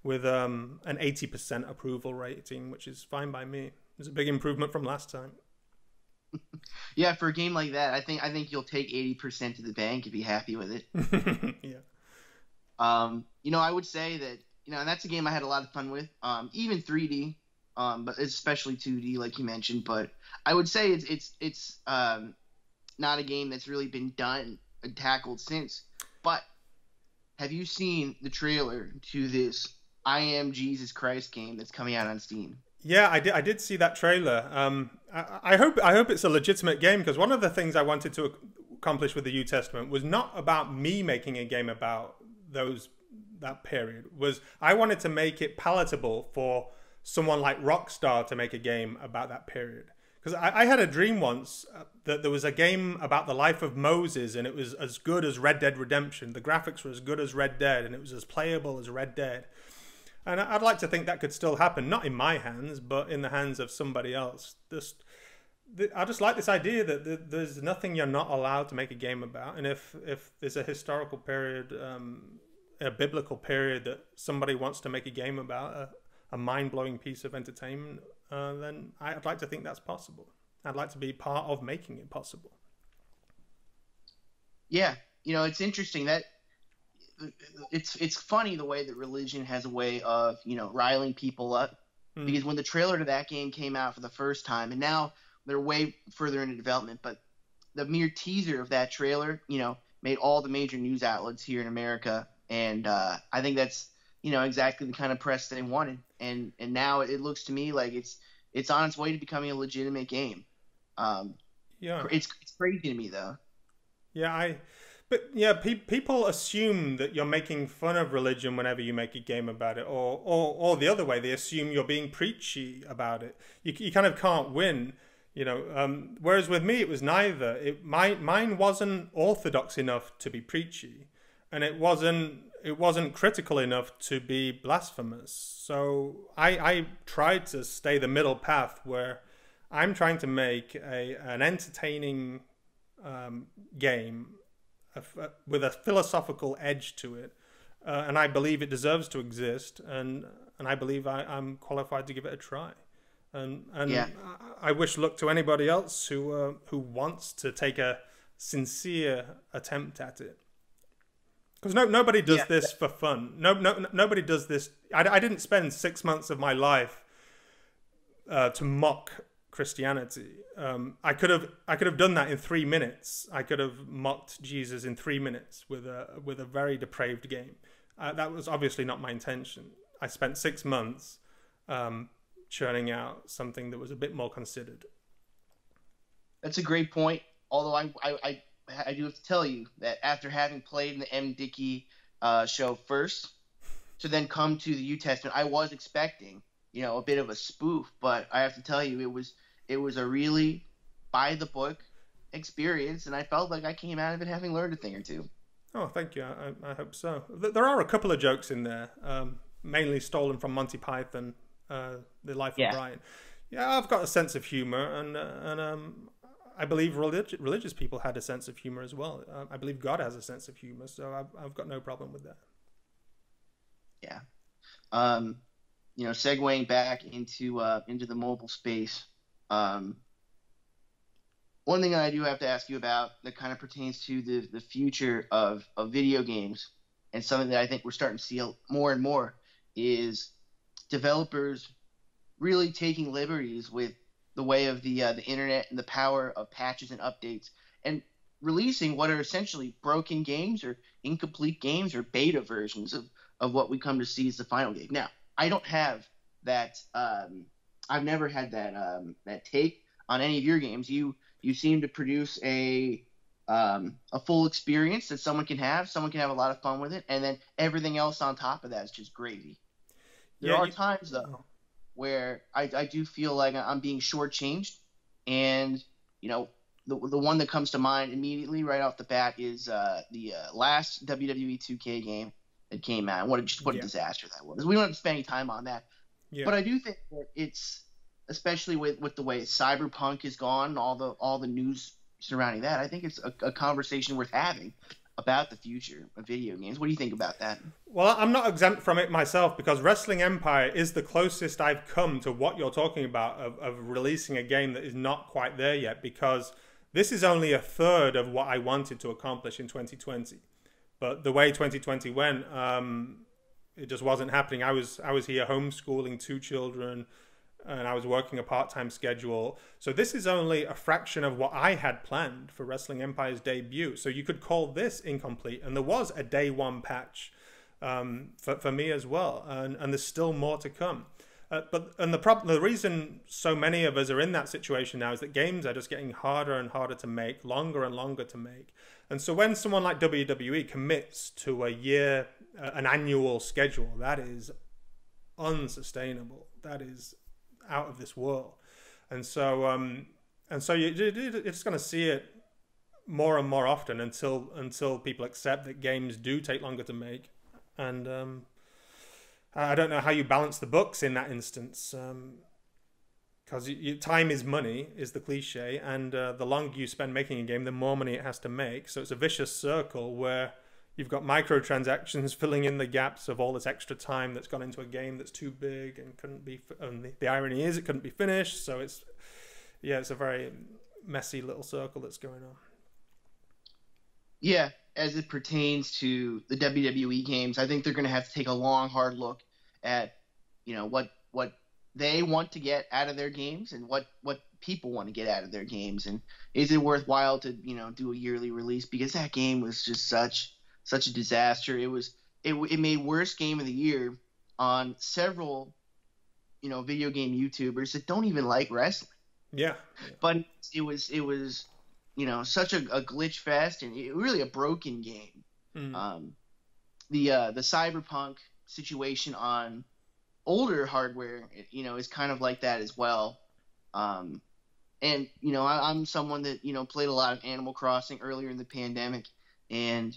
with um, an eighty percent approval rating, which is fine by me. It was a big improvement from last time. yeah, for a game like that, I think I think you'll take eighty percent to the bank and be happy with it. yeah. Um, you know, I would say that you know, and that's a game I had a lot of fun with. Um, even 3D, um, but especially 2D, like you mentioned. But I would say it's it's it's um, not a game that's really been done and tackled since. But have you seen the trailer to this I Am Jesus Christ game that's coming out on Steam? Yeah, I did. I did see that trailer. Um, I, I hope I hope it's a legitimate game because one of the things I wanted to accomplish with the New Testament was not about me making a game about those that period. Was I wanted to make it palatable for someone like Rockstar to make a game about that period. Because I, I, had a dream once uh, that there was a game about the life of Moses and it was as good as Red Dead Redemption. The graphics were as good as Red Dead and it was as playable as Red Dead. And I'd like to think that could still happen, not in my hands, but in the hands of somebody else. Just, I just like this idea that there's nothing you're not allowed to make a game about, and if if there's a historical period, um, a biblical period that somebody wants to make a game about, uh, a mind blowing piece of entertainment, uh, then I'd like to think that's possible. I'd like to be part of making it possible. Yeah, you know, it's interesting that it's it's funny the way that religion has a way of you know riling people up mm. because when the trailer to that game came out for the first time and now they're way further into development but the mere teaser of that trailer you know made all the major news outlets here in america and uh, i think that's you know exactly the kind of press they wanted, and and now it looks to me like it's it's on its way to becoming a legitimate game. Um, yeah, it's it's crazy to me though. Yeah, I. But yeah, pe- people assume that you're making fun of religion whenever you make a game about it, or, or, or the other way, they assume you're being preachy about it. You, you kind of can't win, you know. Um, whereas with me, it was neither. It my mine wasn't orthodox enough to be preachy, and it wasn't it wasn't critical enough to be blasphemous. So I, I tried to stay the middle path where I'm trying to make a an entertaining um, game a, with a philosophical edge to it, uh, and I believe it deserves to exist, and and I believe I, am qualified to give it a try. And and yeah. I, I, wish luck to anybody else who uh, who wants to take a sincere attempt at it because no, nobody does yeah. this for fun. No, no, nobody does this. I, I didn't spend six months of my life uh, to mock Christianity. Um, I could have, I could have done that in three minutes. I could have mocked Jesus in three minutes with a with a very depraved game. Uh, that was obviously not my intention. I spent six months um, churning out something that was a bit more considered. That's a great point. Although I, I, I I do have to tell you that after having played in the MDickie uh, show first, to then come to the New Testament, I was expecting, you know, a bit of a spoof, but I have to tell you, it was it was a really by the book experience, and I felt like I came out of it having learned a thing or two. Oh, thank you. I, I hope so. There are a couple of jokes in there, um, mainly stolen from Monty Python, uh, The Life yeah. of Brian. Yeah, I've got a sense of humor, and uh, and um, I believe relig- religious people had a sense of humor as well. Uh, I believe God has a sense of humor, so I've, I've got no problem with that. Yeah. Um, you know, segueing back into uh, into the mobile space. Um, one thing I do have to ask you about that kind of pertains to the, the future of, of video games and something that I think we're starting to see more and more is developers really taking liberties with the way of the uh, the internet and the power of patches and updates and releasing what are essentially broken games or incomplete games or beta versions of, of what we come to see as the final game. Now, I don't have that. Um, I've never had that um, that take on any of your games. You you seem to produce a um, a full experience that someone can have. Someone can have a lot of fun with it, and then everything else on top of that is just gravy. There yeah, are you... times though where I, I do feel like I'm being shortchanged, and you know the the one that comes to mind immediately right off the bat is uh, the uh, last WWE 2K game that came out. What a, just what a disaster that was. We don't have to spend any time on that, yeah. but I do think that it's especially with with the way Cyberpunk is gone, all the all the news surrounding that. I think it's a, a conversation worth having about the future of video games. What do you think about that? Well, I'm not exempt from it myself because Wrestling Empire is the closest I've come to what you're talking about of, of releasing a game that is not quite there yet because this is only a third of what I wanted to accomplish in 2020. But the way 2020 went, um, it just wasn't happening. I was I was here homeschooling two children and I was working a part time schedule. So this is only a fraction of what I had planned for Wrestling Empire's debut. So you could call this incomplete. And there was a day one patch um, for, for me as well. And, and there's still more to come. Uh, but and the problem, the reason so many of us are in that situation now is that games are just getting harder and harder to make, longer and longer to make. And so when someone like WWE commits to a year, an annual schedule, that is unsustainable. That is out of this world. And so, um, and so you, you're just going to see it more and more often until until people accept that games do take longer to make. And um, I don't know how you balance the books in that instance, um because um, time is money is the cliche, and uh, the longer you spend making a game, the more money it has to make. So it's a vicious circle where You've got microtransactions filling in the gaps of all this extra time that's gone into a game that's too big and couldn't be. And the, the irony is, it couldn't be finished. So it's, yeah, it's a very messy little circle that's going on. Yeah, as it pertains to the WWE games, I think they're going to have to take a long, hard look at, you know, what what they want to get out of their games and what what people want to get out of their games, and is it worthwhile to you know do a yearly release because that game was just such such a disaster. It was it, it made worst game of the year on several you know video game YouTubers that don't even like wrestling. Yeah. But it was it was you know such a, a glitch fest and it, really a broken game. Mm. Um, the uh, the cyberpunk situation on older hardware, you know, is kind of like that as well. Um, and you know, I, I'm someone that you know played a lot of Animal Crossing earlier in the pandemic, and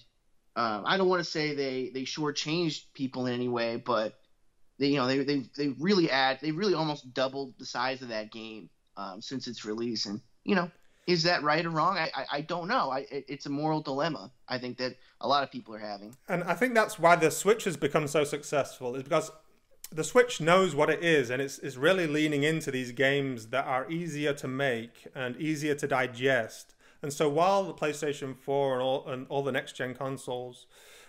um, I don't want to say they they shortchanged people in any way, but they you know they they they really add they really almost doubled the size of that game um, since its release, and you know is that right or wrong? I I, I don't know. I it, it's a moral dilemma. I think that a lot of people are having, and I think that's why the Switch has become so successful. Is because the Switch knows what it is, and it's, it's really leaning into these games that are easier to make and easier to digest and so while the PlayStation 4 and all, and all the next gen consoles,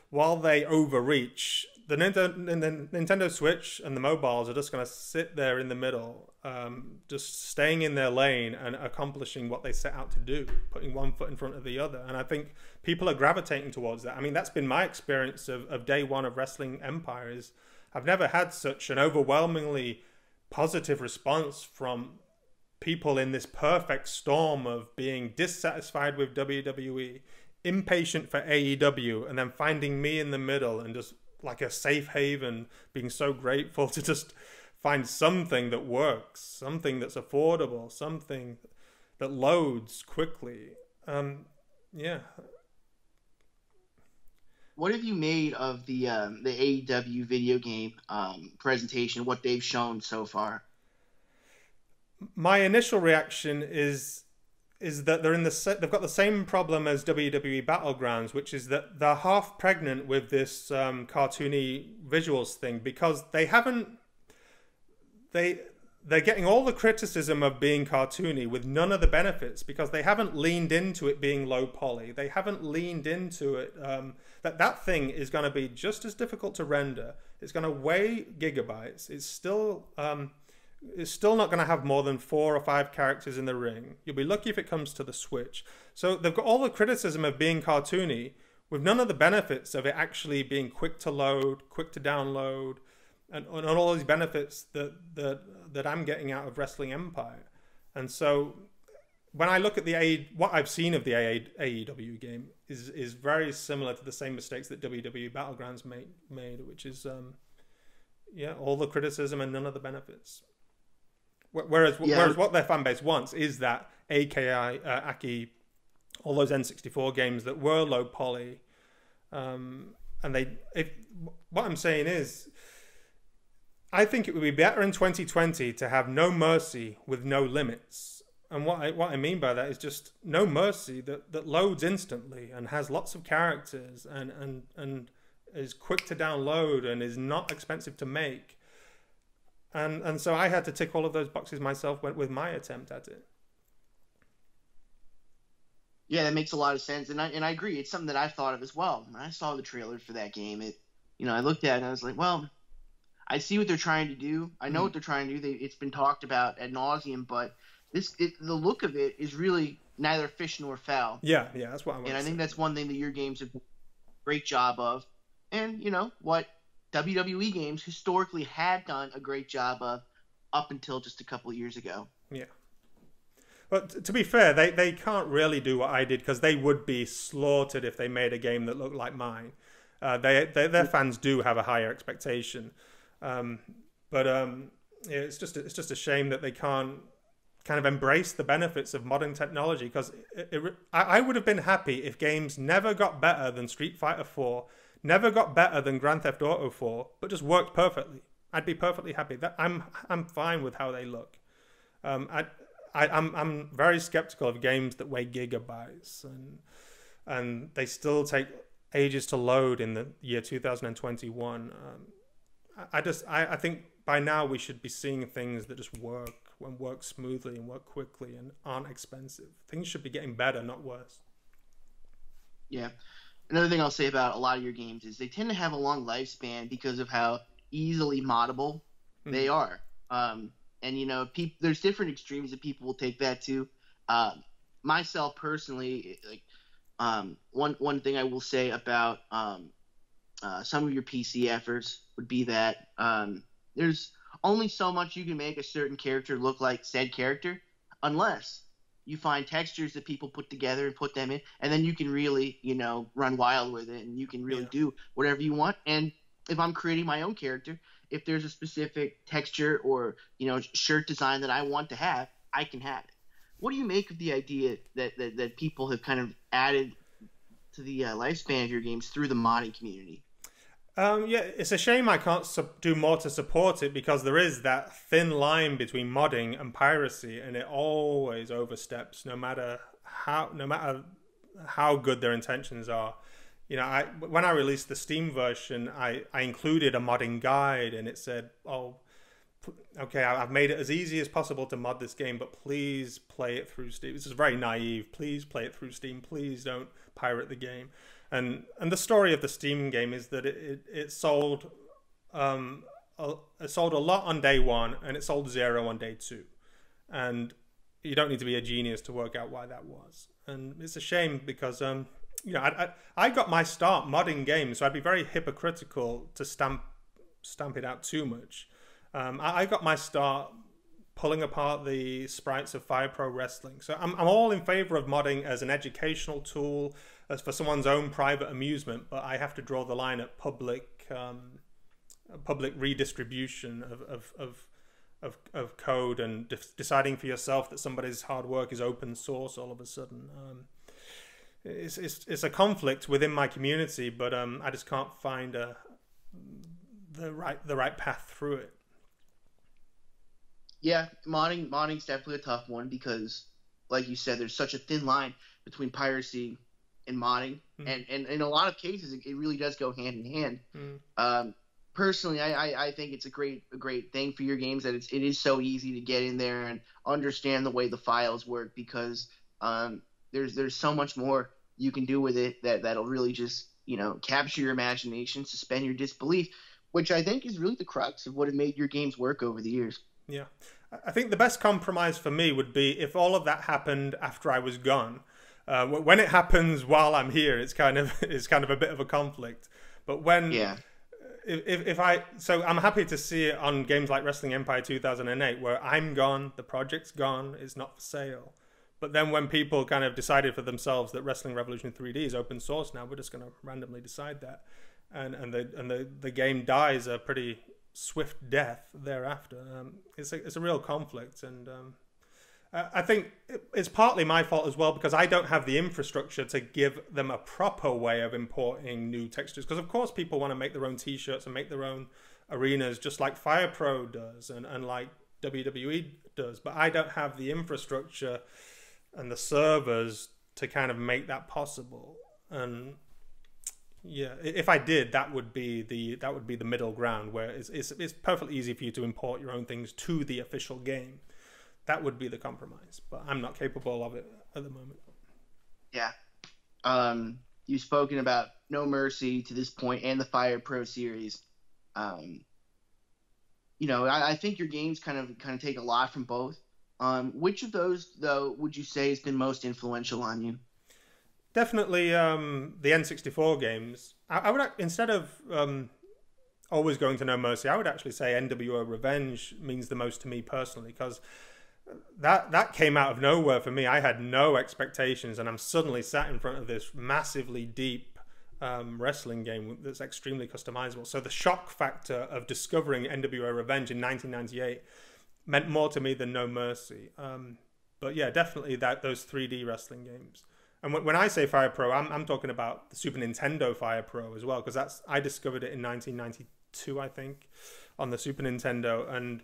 while they overreach, the Nintendo, Nintendo Switch and the mobiles are just going to sit there in the middle, um, just staying in their lane and accomplishing what they set out to do, putting one foot in front of the other. And I think people are gravitating towards that. I mean, that's been my experience of, of day one of Wrestling Empire. Is I've never had such an overwhelmingly positive response from people in this perfect storm of being dissatisfied with WWE, impatient for AEW, and then finding me in the middle and just like a safe haven, being so grateful to just find something that works, something that's affordable, something that loads quickly. Um, yeah. What have you made of the um, the AEW video game um, presentation? What they've shown so far? My initial reaction is is that they're in the they've got the same problem as WWE Battlegrounds, which is that they're half pregnant with this um, cartoony visuals thing because they haven't they they're getting all the criticism of being cartoony with none of the benefits because they haven't leaned into it being low poly. They haven't leaned into it um, that that thing is going to be just as difficult to render. It's going to weigh gigabytes. It's still um, it's still not going to have more than four or five characters in the ring. You'll be lucky if it comes to the Switch. So they've got all the criticism of being cartoony with none of the benefits of it actually being quick to load, quick to download, and, and all these benefits that that that I'm getting out of Wrestling Empire. And so when I look at the A, what I've seen of the AEW game is is very similar to the same mistakes that WWE Battlegrounds made, made which is um, yeah, all the criticism and none of the benefits. Whereas yeah. whereas what their fan base wants is that AKI, uh, Aki, all those N64 games that were low poly, um, and they if what I'm saying is I think it would be better in 2020 to have no mercy with no limits. And what I, what I mean by that is just no mercy that, that loads instantly and has lots of characters and, and, and is quick to download and is not expensive to make. And, and so I had to tick all of those boxes myself with my attempt at it. Yeah, that makes a lot of sense, and I and I agree. It's something that I thought of as well. When I saw the trailer for that game, it, you know, I looked at it and I was like, well, I see what they're trying to do. I know mm-hmm. what they're trying to do. They, it's been talked about ad nauseum, but this it, the look of it is really neither fish nor fowl. Yeah, yeah, that's what I And I think that's one thing that your games have a great job of. And you know what WWE games historically had done a great job of up until just a couple of years ago. Yeah. But to be fair, they, they can't really do what I did because they would be slaughtered if they made a game that looked like mine. Uh, they, they, their fans do have a higher expectation. Um, but um, it's just it's just a shame that they can't kind of embrace the benefits of modern technology because I, I would have been happy if games never got better than Street Fighter 4, never got better than Grand Theft Auto 4, but just worked perfectly. I'd be perfectly happy. That I'm I'm fine with how they look. Um, I, I I'm I'm very skeptical of games that weigh gigabytes and and they still take ages to load in the year 2021. Um, I just I, I think by now we should be seeing things that just work and work smoothly and work quickly and aren't expensive. Things should be getting better, not worse. Yeah. Another thing I'll say about a lot of your games is they tend to have a long lifespan because of how easily moddable mm-hmm. they are. Um, and you know, peop- there's different extremes that people will take that to. Uh, myself personally, like um, one one thing I will say about um, uh, some of your PC efforts would be that um, there's only so much you can make a certain character look like said character, unless you find textures that people put together and put them in, and then you can really, you know, run wild with it, and you can really yeah. do whatever you want. And if I'm creating my own character, if there's a specific texture or you know shirt design that I want to have, I can have it. What do you make of the idea that that, that people have kind of added to the uh, lifespan of your games through the modding community? Um, yeah, it's a shame I can't do more to support it because there is that thin line between modding and piracy, and it always oversteps, no matter how no matter how good their intentions are. You know, I when I released the Steam version, I I included a modding guide, and it said, "Oh, okay, I've made it as easy as possible to mod this game, but please play it through Steam." This is very naive. Please play it through Steam. Please don't pirate the game and and the story of the Steam game is that it it, it sold um a, it sold a lot on day one and it sold zero on day two, and you don't need to be a genius to work out why that was. And it's a shame because um you know I I, I got my start modding games, so I'd be very hypocritical to stamp stamp it out too much. Um, I, I got my start pulling apart the sprites of Fire Pro Wrestling. So I'm, I'm all in favor of modding as an educational tool, as for someone's own private amusement, but I have to draw the line at public um, public redistribution of, of, of of, of code and de- deciding for yourself that somebody's hard work is open source all of a sudden. Um, it's, it's, it's a conflict within my community, but um, I just can't find a, the right the right path through it. Yeah, modding modding's definitely a tough one because, like you said, there's such a thin line between piracy and modding, mm. and, and in a lot of cases, it, it, really does go hand in hand. Mm. Um, personally, I, I, I, think it's a great a great thing for your games that it's it is so easy to get in there and understand the way the files work because um, there's there's so much more you can do with it that that'll really just you know capture your imagination, suspend your disbelief, which I think is really the crux of what has made your games work over the years. Yeah, I think the best compromise for me would be if all of that happened after I was gone. Uh, when it happens while I'm here, it's kind of it's kind of a bit of a conflict. But when yeah if, if I so I'm happy to see it on games like Wrestling Empire 2008 where I'm gone, the project's gone, it's not for sale. But then when people kind of decided for themselves that Wrestling Revolution 3D is open source now, we're just going to randomly decide that, and and the and the the game dies a pretty swift death thereafter. Um, it's a it's a real conflict, and um, I think it's partly my fault as well because I don't have the infrastructure to give them a proper way of importing new textures. Because, of course, people want to make their own t shirts and make their own arenas, just like Fire Pro does and, and like WWE does. But I don't have the infrastructure and the servers to kind of make that possible. And yeah, if I did, that would be the that would be the middle ground where it's, it's, it's perfectly easy for you to import your own things to the official game that would be the compromise. But I'm not capable of it at the moment. Yeah. Um, you've spoken about No Mercy to this point and the Fire Pro series. Um, you know, I, I, think your games kind of kind of take a lot from both. Um, which of those, though, would you say has been most influential on you? Definitely um, the N64 games. I, I would instead of um, always going to No Mercy, I would actually say NWO Revenge means the most to me personally because that that came out of nowhere for me. I had no expectations, and I'm suddenly sat in front of this massively deep um, wrestling game that's extremely customizable. So the shock factor of discovering NWO Revenge in 1998 meant more to me than No Mercy. Um, but yeah, definitely that those 3D wrestling games. And when I say Fire Pro, I'm, I'm talking about the Super Nintendo Fire Pro as well, because that's I discovered it in 1992, I think, on the Super Nintendo, and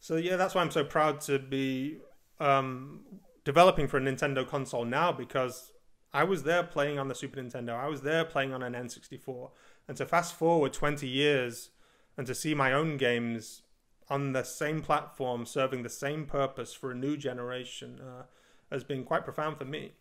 so yeah, that's why I'm so proud to be um, developing for a Nintendo console now because I was there playing on the Super Nintendo. I was there playing on an N64. And to fast forward 20 years and to see my own games on the same platform serving the same purpose for a new generation uh, has been quite profound for me.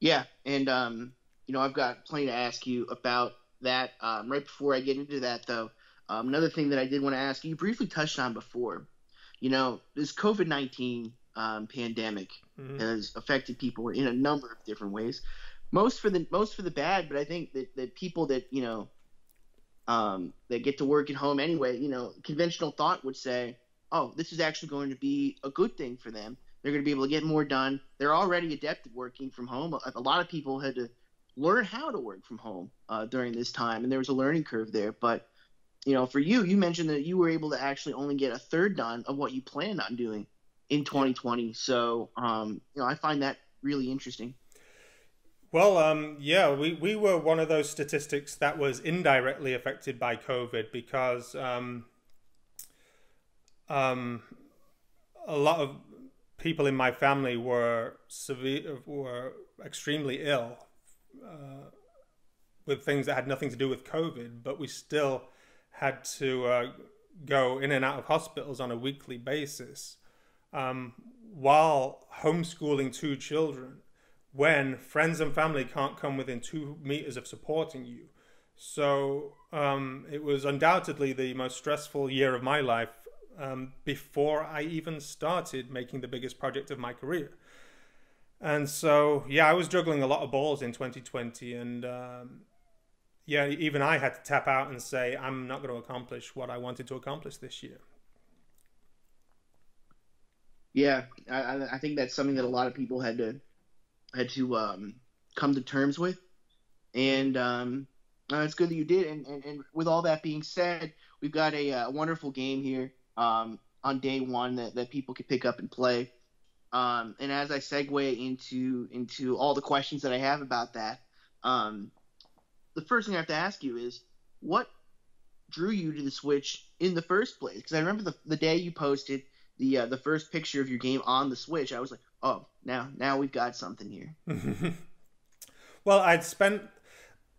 Yeah, and um, you know I've got plenty to ask you about that. Um, right before I get into that, though, um, another thing that I did want to ask you, briefly touched on before, you know, this COVID 19 um, pandemic mm-hmm. has affected people in a number of different ways. Most for the most for the bad, but I think that, that people that you know um, that get to work at home anyway, you know, conventional thought would say, oh, this is actually going to be a good thing for them. They're going to be able to get more done. They're already adept at working from home. A, lot of people had to learn how to work from home uh, during this time, and there was a learning curve there. But you know, for you, you mentioned that you were able to actually only get a third done of what you planned on doing in 2020. So, um, you know, I find that really interesting. Well, um, yeah, we, we were one of those statistics that was indirectly affected by COVID because um, um, a lot of people in my family were severe, were extremely ill uh, with things that had nothing to do with COVID, but we still had to uh, go in and out of hospitals on a weekly basis um, while homeschooling two children when friends and family can't come within two meters of supporting you. So um, it was undoubtedly the most stressful year of my life um, before I even started making the biggest project of my career. And so, yeah, I was juggling a lot of balls in 2020, and um, yeah, even I had to tap out and say, I'm not going to accomplish what I wanted to accomplish this year. Yeah, I, I think that's something that a lot of people had to had to um, come to terms with, and um, uh, it's good that you did. And, and, and, with all that being said, we've got a, a uh, wonderful game here um, on day one that, that people can pick up and play. Um, and as I segue into into all the questions that I have about that, um, the first thing I have to ask you is what drew you to the Switch in the first place? Because I remember the, the day you posted the uh, the first picture of your game on the Switch, I was like, oh, now now we've got something here. well, I'd spent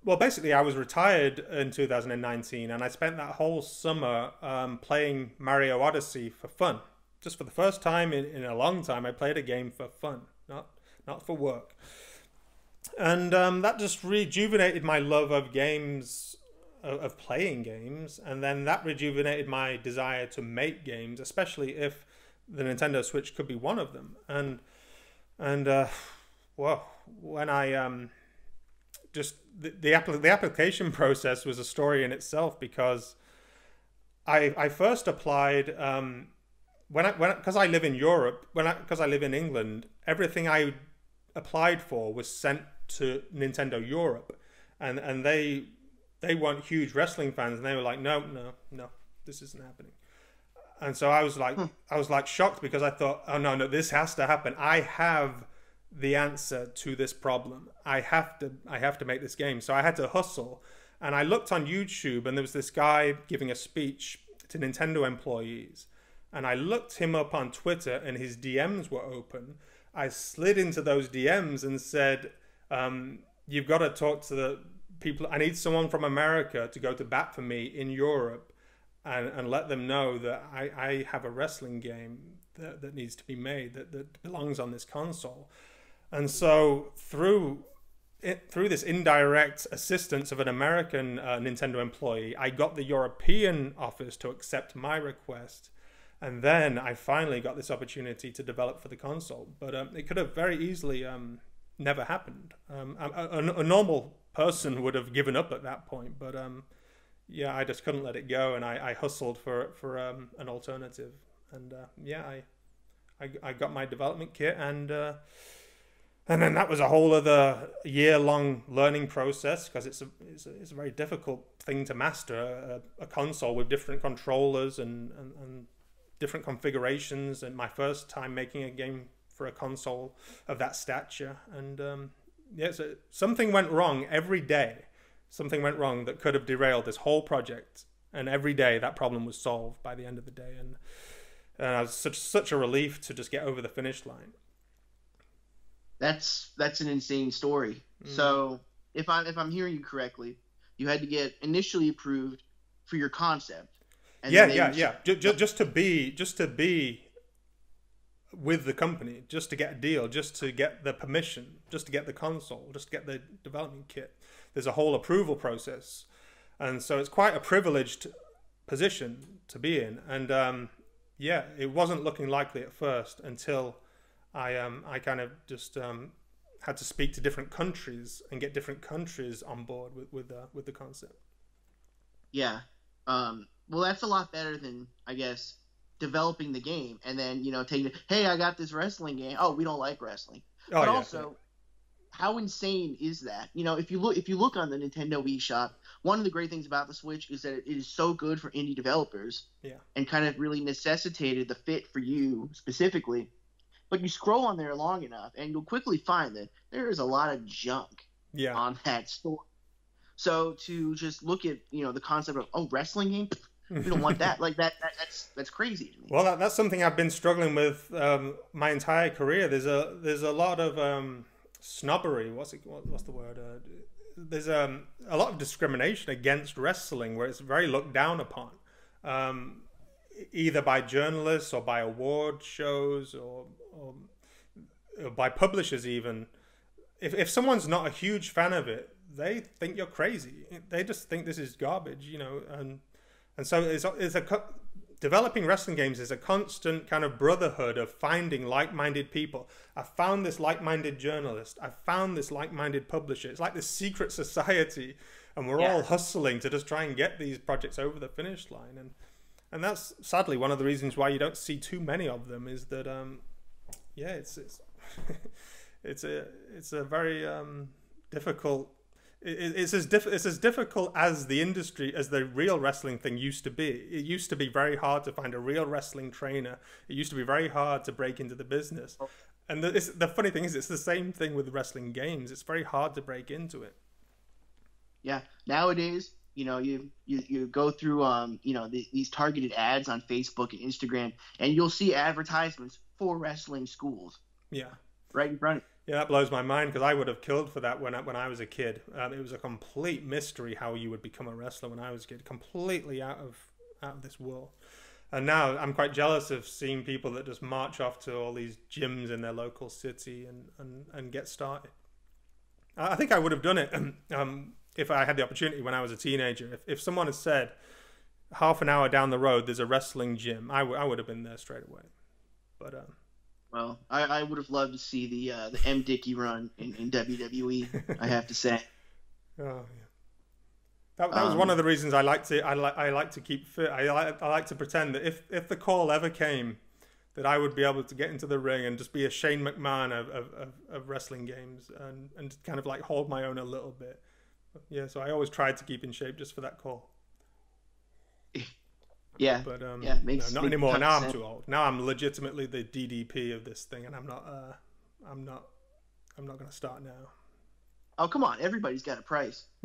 well, basically, I was retired in 2019, and I spent that whole summer um, playing Mario Odyssey for fun. Just for the first time in, in a long time, I played a game for fun, not not for work. And um, that just rejuvenated my love of games, of, of playing games, and then that rejuvenated my desire to make games, especially if the Nintendo Switch could be one of them. And and uh, well, when I um just the the, the application process was a story in itself because I I first applied um, when I when because I live in Europe when I because I live in England everything I applied for was sent to Nintendo Europe. And and they they weren't huge wrestling fans and they were like no no no this isn't happening. And so I was like hmm. I was like shocked because I thought oh no no this has to happen. I have the answer to this problem. I have to I have to make this game. So I had to hustle. And I looked on YouTube and there was this guy giving a speech to Nintendo employees. And I looked him up on Twitter and his DMs were open. I slid into those DMs and said, um, You've got to talk to the people. I need someone from America to go to bat for me in Europe and, and let them know that I, I have a wrestling game that, that needs to be made that, that belongs on this console. And so through it, through this indirect assistance of an American uh, Nintendo employee, I got the European office to accept my request. And then I finally got this opportunity to develop for the console. But um, it could have very easily um, never happened. Um, a, a, a, normal person would have given up at that point. But um, yeah, I just couldn't let it go. And I, I hustled for, for um, an alternative. And uh, yeah, I, I, I, got my development kit and. Uh, and then that was a whole other year long learning process because it's a, it's a, it's a very difficult thing to master a, a console with different controllers and, and, and, different configurations. And my first time making a game for a console of that stature. And um, yeah so something went wrong every day. Something went wrong that could have derailed this whole project. And every day that problem was solved by the end of the day. And, and it was such such a relief to just get over the finish line that's that's an insane story. Mm. So if I if I'm hearing you correctly, you had to get initially approved for your concept. yeah, yeah, yeah. Just, just to be just to be with the company, just to get a deal, just to get the permission, just to get the console, just to get the development kit. There's a whole approval process, and so it's quite a privileged position to be in. And um, yeah, it wasn't looking likely at first until I um I kind of just um had to speak to different countries and get different countries on board with with the with the concept. Yeah. Um. Well, that's a lot better than I guess developing the game and then you know taking hey I got this wrestling game. Oh, we don't like wrestling. Oh, but yeah, also. Yeah. How insane is that? You know, if you look if you look on the Nintendo eShop, one of the great things about the Switch is that it is so good for indie developers. Yeah. And kind of really necessitated the fit for you specifically but you scroll on there long enough, and you'll quickly find that there is a lot of junk yeah. on that store. So to just look at you know the concept of oh wrestling game, we don't want that like that, that that's that's crazy to me. Well, that, that's something I've been struggling with um, my entire career. There's a there's a lot of um, snobbery. What's it? What, what's the word? Uh, there's um, a lot of discrimination against wrestling, where it's very looked down upon. Um, either by journalists or by award shows or, or, or by publishers even if, if someone's not a huge fan of it they think you're crazy they just think this is garbage you know and and so it's, it's a developing wrestling games is a constant kind of brotherhood of finding like-minded people i found this like-minded journalist i found this like-minded publisher it's like this secret society and we're yeah. all hustling to just try and get these projects over the finish line and and that's sadly one of the reasons why you don't see too many of them. Is that um, yeah, it's it's it's a it's a very um, difficult. it's as diff- it's as difficult as the industry as the real wrestling thing used to be. It used to be very hard to find a real wrestling trainer. It used to be very hard to break into the business. Oh. And the, the funny thing is, it's the same thing with wrestling games. It's very hard to break into it. Yeah, nowadays you know you you, you go through um you know the, these targeted ads on facebook and instagram and you'll see advertisements for wrestling schools yeah right in front. Yeah, that blows my mind because I would have killed for that when I, when I was a kid. Um, it was a complete mystery how you would become a wrestler when I was a kid, completely out of out of this world. And now I'm quite jealous of seeing people that just march off to all these gyms in their local city and, and, and get started. I think I would have done it um, if I had the opportunity when I was a teenager. If, if someone had said, half an hour down the road, there's a wrestling gym, I, w- I would have been there straight away. But, um, well, I, I would have loved to see the uh, the MDickie run in, in WWE. I have to say. Oh yeah. That, that was um, one of the reasons I like to I like I like to keep fit. I like I like to pretend that if if the call ever came, that I would be able to get into the ring and just be a Shane McMahon of of, of, of wrestling games and and kind of like hold my own a little bit. Yeah, so I always tried to keep in shape just for that call. Yeah, but um, yeah, makes, no, not anymore. Now I'm too old. Now I'm legitimately the DDP of this thing, and I'm not. Uh, I'm not. I'm not going to start now. Oh come on! Everybody's got a price.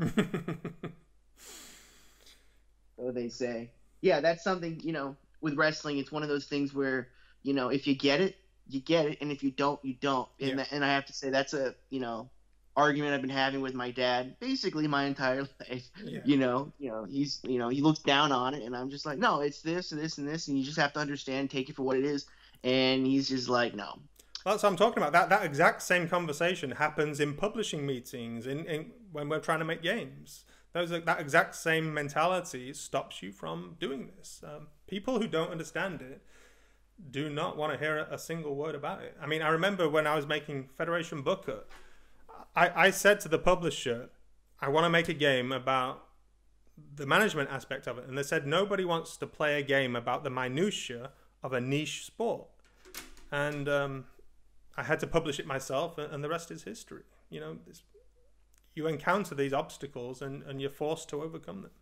so they say. Yeah, that's something, you know, with wrestling, it's one of those things where, you know, if you get it, you get it, and if you don't, you don't. And, yeah. and I have to say, that's a, you know, argument I've been having with my dad basically my entire life. Yeah. You know, you know, he's, you know, he looks down on it, and I'm just like, no, it's this and this and this, and you just have to understand, take it for what it is. And he's just like, no. That's what I'm talking about. That that exact same conversation happens in publishing meetings, in, in when we're trying to make games. Those that exact same mentality stops you from doing this. Um, people who don't understand it do not want to hear a single word about it. I mean, I remember when I was making Federation Booker, I, I said to the publisher, I want to make a game about the management aspect of it. And they said, nobody wants to play a game about the minutiae of a niche sport. And um, I had to publish it myself, and the rest is history. You know, you encounter these obstacles and, and you're forced to overcome them.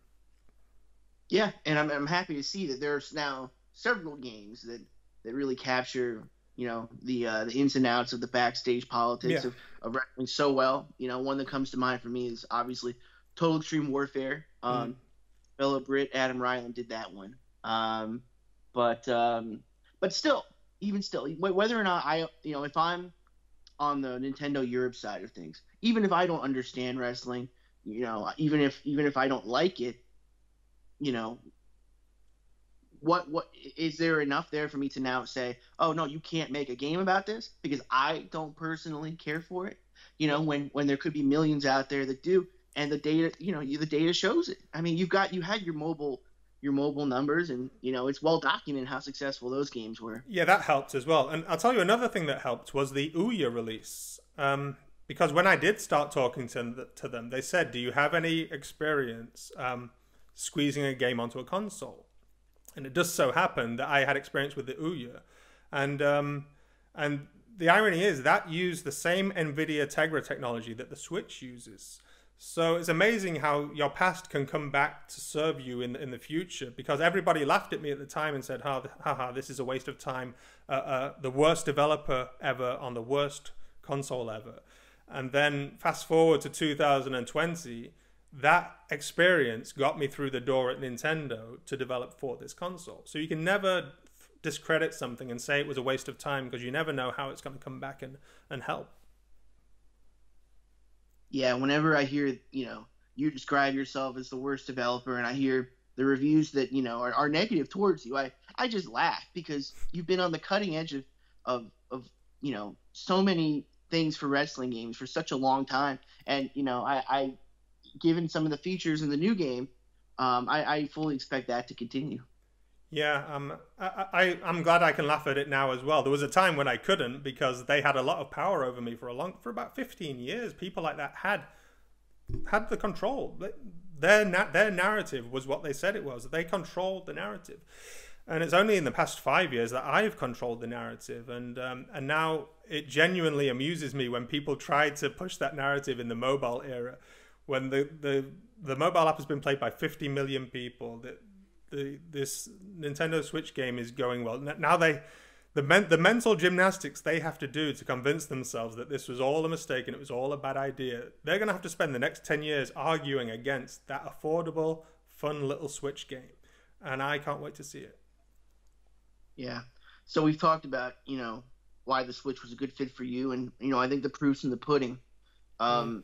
Yeah, and I'm, I'm happy to see that there's now several games that, that really capture you know the uh, the ins and outs of the backstage politics yeah. of, of wrestling so well. You know, one that comes to mind for me is obviously Total Extreme Warfare. Um, mm. fellow Brit Adam Ryland did that one. Um, but um, but still, even still, whether or not I, you know, if I'm on the Nintendo Europe side of things. Even if I don't understand wrestling, you know, even if even if I don't like it, you know, what what is there enough there for me to now say, "Oh no, you can't make a game about this because I don't personally care for it." You know, when when there could be millions out there that do and the data, you know, the data shows it. I mean, you've got you had your mobile your mobile numbers, and you know it's well documented how successful those games were. Yeah, that helped as well. And I'll tell you another thing that helped was the Ouya release. Um, because when I did start talking to, to them, they said, "Do you have any experience um, squeezing a game onto a console?" And it does so happen that I had experience with the Ouya, and um, and the irony is that used the same NVIDIA Tegra technology that the Switch uses. So it's amazing how your past can come back to serve you in in the future. Because everybody laughed at me at the time and said, "Ha ha, this is a waste of time. Uh, uh, the worst developer ever on the worst console ever." And then fast forward to 2020, that experience got me through the door at Nintendo to develop for this console. So you can never discredit something and say it was a waste of time because you never know how it's going to come back and, and help yeah, whenever I hear, you know, you describe yourself as the worst developer and I hear the reviews that, you know, are, are negative towards you, I, I just laugh because you've been on the cutting edge of, of, of, you know, so many things for wrestling games for such a long time. And, you know, I, I given some of the features in the new game, um, I, I fully expect that to continue. Yeah, um, I, I'm glad I can laugh at it now as well. There was a time when I couldn't because they had a lot of power over me for a long, for about 15 years. People like that had had the control. Their their narrative was what they said it was. They controlled the narrative, and it's only in the past five years that I've controlled the narrative. And um, and now it genuinely amuses me when people try to push that narrative in the mobile era, when the the the mobile app has been played by 50 million people. That the this Nintendo Switch game is going well. Now they the men, the mental gymnastics they have to do to convince themselves that this was all a mistake and it was all a bad idea. They're going to have to spend the next 10 years arguing against that affordable, fun little Switch game. And I can't wait to see it. Yeah. So we've talked about, you know, why the Switch was a good fit for you, and you know I think the proof's in the pudding. Um, mm.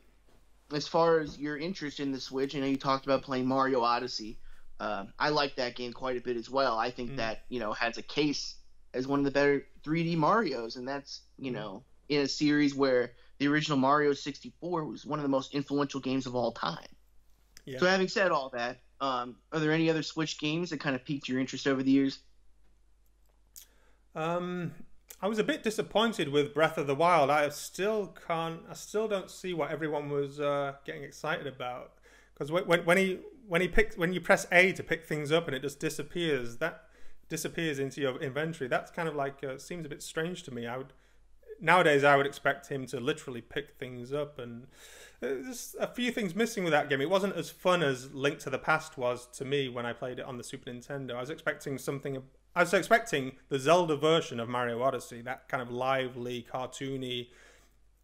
As far as your interest in the Switch, I know you talked about playing Mario Odyssey. Uh, I like that game quite a bit as well. I think mm. that you know has a case as one of the better 3D Mario's, and that's you mm. know in a series where the original Mario 64 was one of the most influential games of all time. Yeah. So having said all that, um, are there any other Switch games that kind of piqued your interest over the years? Um, I was a bit disappointed with Breath of the Wild. I still can't. I still don't see what everyone was uh, getting excited about. Because when, when he when he picks when you press A to pick things up and it just disappears, that disappears into your inventory. That's kind of like uh, seems a bit strange to me. I would nowadays I would expect him to literally pick things up and there's a few things missing with that game. It wasn't as fun as Link to the Past was to me when I played it on the Super Nintendo. I was expecting something I was expecting the Zelda version of Mario Odyssey, that kind of lively, cartoony,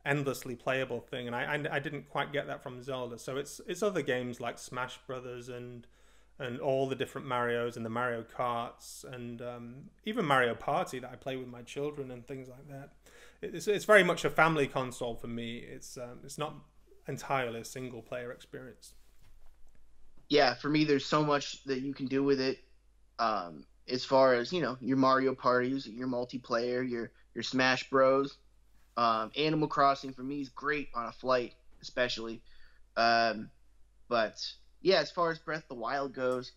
endlessly playable thing, and I, I, I didn't quite get that from Zelda. So it's it's other games like Smash Brothers and and all the different Mario's and the Mario Karts and um, even Mario Party that I play with my children and things like that. It's it's very much a family console for me. It's um, it's not entirely a single player experience. Yeah, for me, there's so much that you can do with it. Um, as far as you know your Mario parties, your multiplayer, your your Smash Bros. Um, Animal Crossing for me is great on a flight, especially. Um, but yeah, as far as Breath of the Wild goes,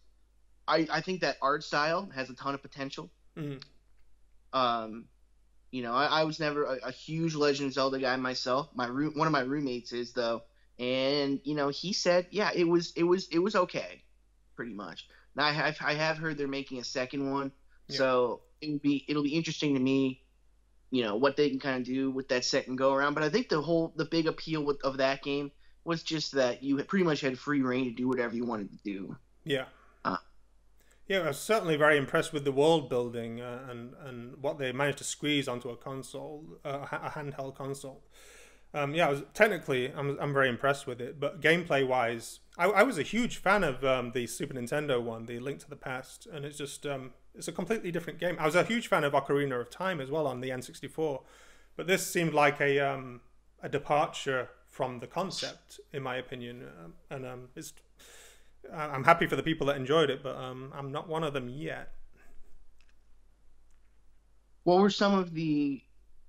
I I think that art style has a ton of potential. Mm-hmm. Um, you know, I, I was never a, a, huge Legend of Zelda guy myself. My room, one of my roommates is though, and you know, he said, yeah, it was it was it was okay, pretty much. Now I have I have heard they're making a second one, yeah. so it'll be it'll be interesting to me, you know, what they can kind of do with that second go around. But I think the whole the big appeal with, of that game was just that you pretty much had free reign to do whatever you wanted to do. Yeah. Uh, yeah, I was certainly very impressed with the world building uh, and and what they managed to squeeze onto a console, uh, a handheld console. Um, yeah, I was technically I'm I'm very impressed with it, but gameplay wise, I, I was a huge fan of um, the Super Nintendo one, the Link to the Past, and it's just um, it's a completely different game. I was a huge fan of Ocarina of Time as well on the N64, but this seemed like a um, a departure from the concept, in my opinion, um, and um, it's I'm happy for the people that enjoyed it, but um, I'm not one of them yet. What were some of the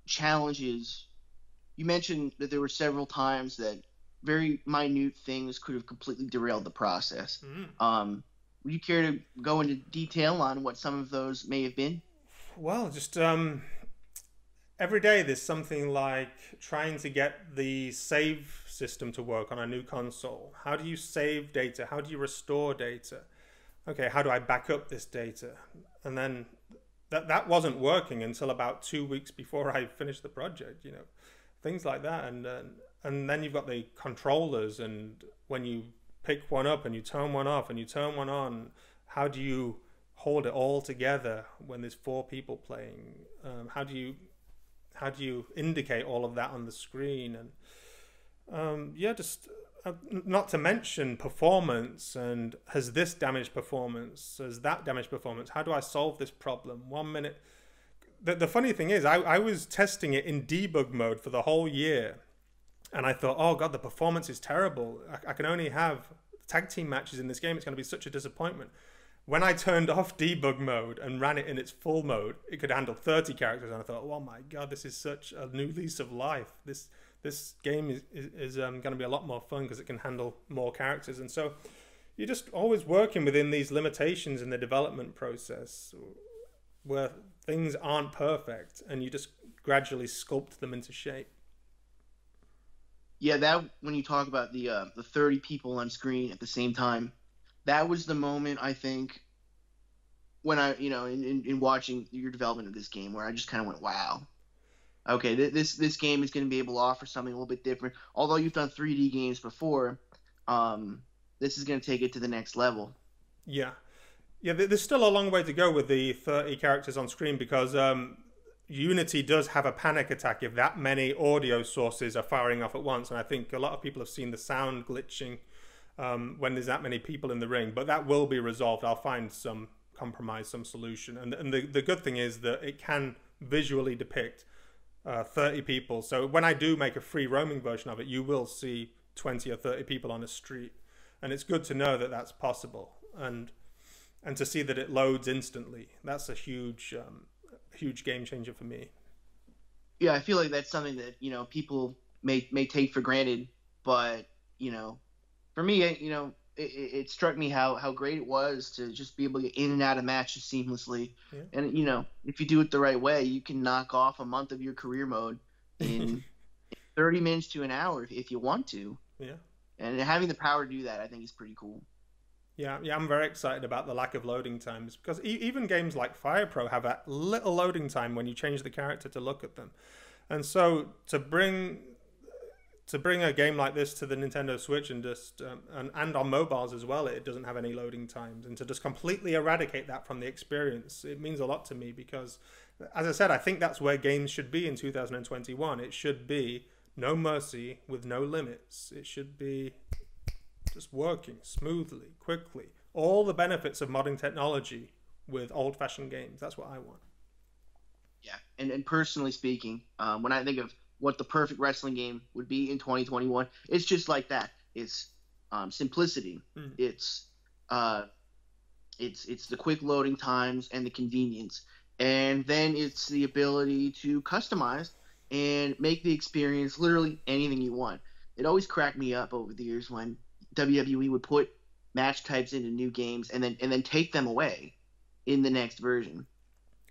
challenges you mentioned that there were several times that very minute things could have completely derailed the process. Mm-hmm. Um, would you care to go into detail on what some of those may have been? Well, just um, every day there's something like trying to get the save system to work on a new console. How do you save data? How do you restore data? Okay, how do I back up this data? And then that that wasn't working until about two weeks before I finished the project. You know, things like that, and uh, and then you've got the controllers, and when you pick one up and you turn one off and you turn one on, how do you hold it all together when there's four people playing? Um, how do you how do you indicate all of that on the screen? And um, yeah, just uh, not to mention performance and has this damaged performance? Has that damaged performance? How do I solve this problem? One minute the, the funny thing is, I, I was testing it in debug mode for the whole year. And I thought, oh, God, the performance is terrible. I, I can only have tag team matches in this game. It's going to be such a disappointment. When I turned off debug mode and ran it in its full mode, it could handle 30 characters. And I thought, oh my God, this is such a new lease of life. This this game is, is, is um, going to be a lot more fun because it can handle more characters. And so you're just always working within these limitations in the development process where things aren't perfect and you just gradually sculpt them into shape. Yeah, that when you talk about the uh, the 30 people on screen at the same time, that was the moment I think when I, you know, in, in, in watching your development of this game where I just kind of went, wow. Okay, th- this this game is going to be able to offer something a little bit different. Although you've done 3D games before, um, this is going to take it to the next level. Yeah, yeah, there's still a long way to go with the 30 characters on screen because um, Unity does have a panic attack if that many audio sources are firing off at once. And I think a lot of people have seen the sound glitching um, when there's that many people in the ring. But that will be resolved. I'll find some compromise, some solution. And, and the, the good thing is that it can visually depict uh, 30 people. So when I do make a free roaming version of it, you will see 20 or 30 people on a street. And it's good to know that that's possible. And and to see that it loads instantly, that's a huge um, huge game changer for me. Yeah, I feel like that's something that, you know, people may may take for granted, but, you know, for me, you know, it, it, struck me how, how great it was to just be able to get in and out of matches seamlessly. Yeah. And you know, if you do it the right way, you can knock off a month of your career mode in 30 minutes to an hour if, if you want to. Yeah. And having the power to do that, I think, is pretty cool. Yeah, yeah, I'm very excited about the lack of loading times because e- even games like Fire Pro have a little loading time when you change the character to look at them, and so to bring to bring a game like this to the Nintendo Switch and just um, and, and on mobiles as well, it doesn't have any loading times, and to just completely eradicate that from the experience, it means a lot to me because, as I said, I think that's where games should be in 2021. It should be no mercy with no limits. It should be just working smoothly, quickly. All the benefits of modern technology with old-fashioned games. That's what I want. Yeah, and and personally speaking, um, when I think of what the perfect wrestling game would be in 2021. It's just like that. It's um, simplicity. Mm. It's uh, it's it's the quick loading times and the convenience, and then it's the ability to customize and make the experience literally anything you want. It always cracked me up over the years when WWE would put match types into new games and then and then take them away in the next version.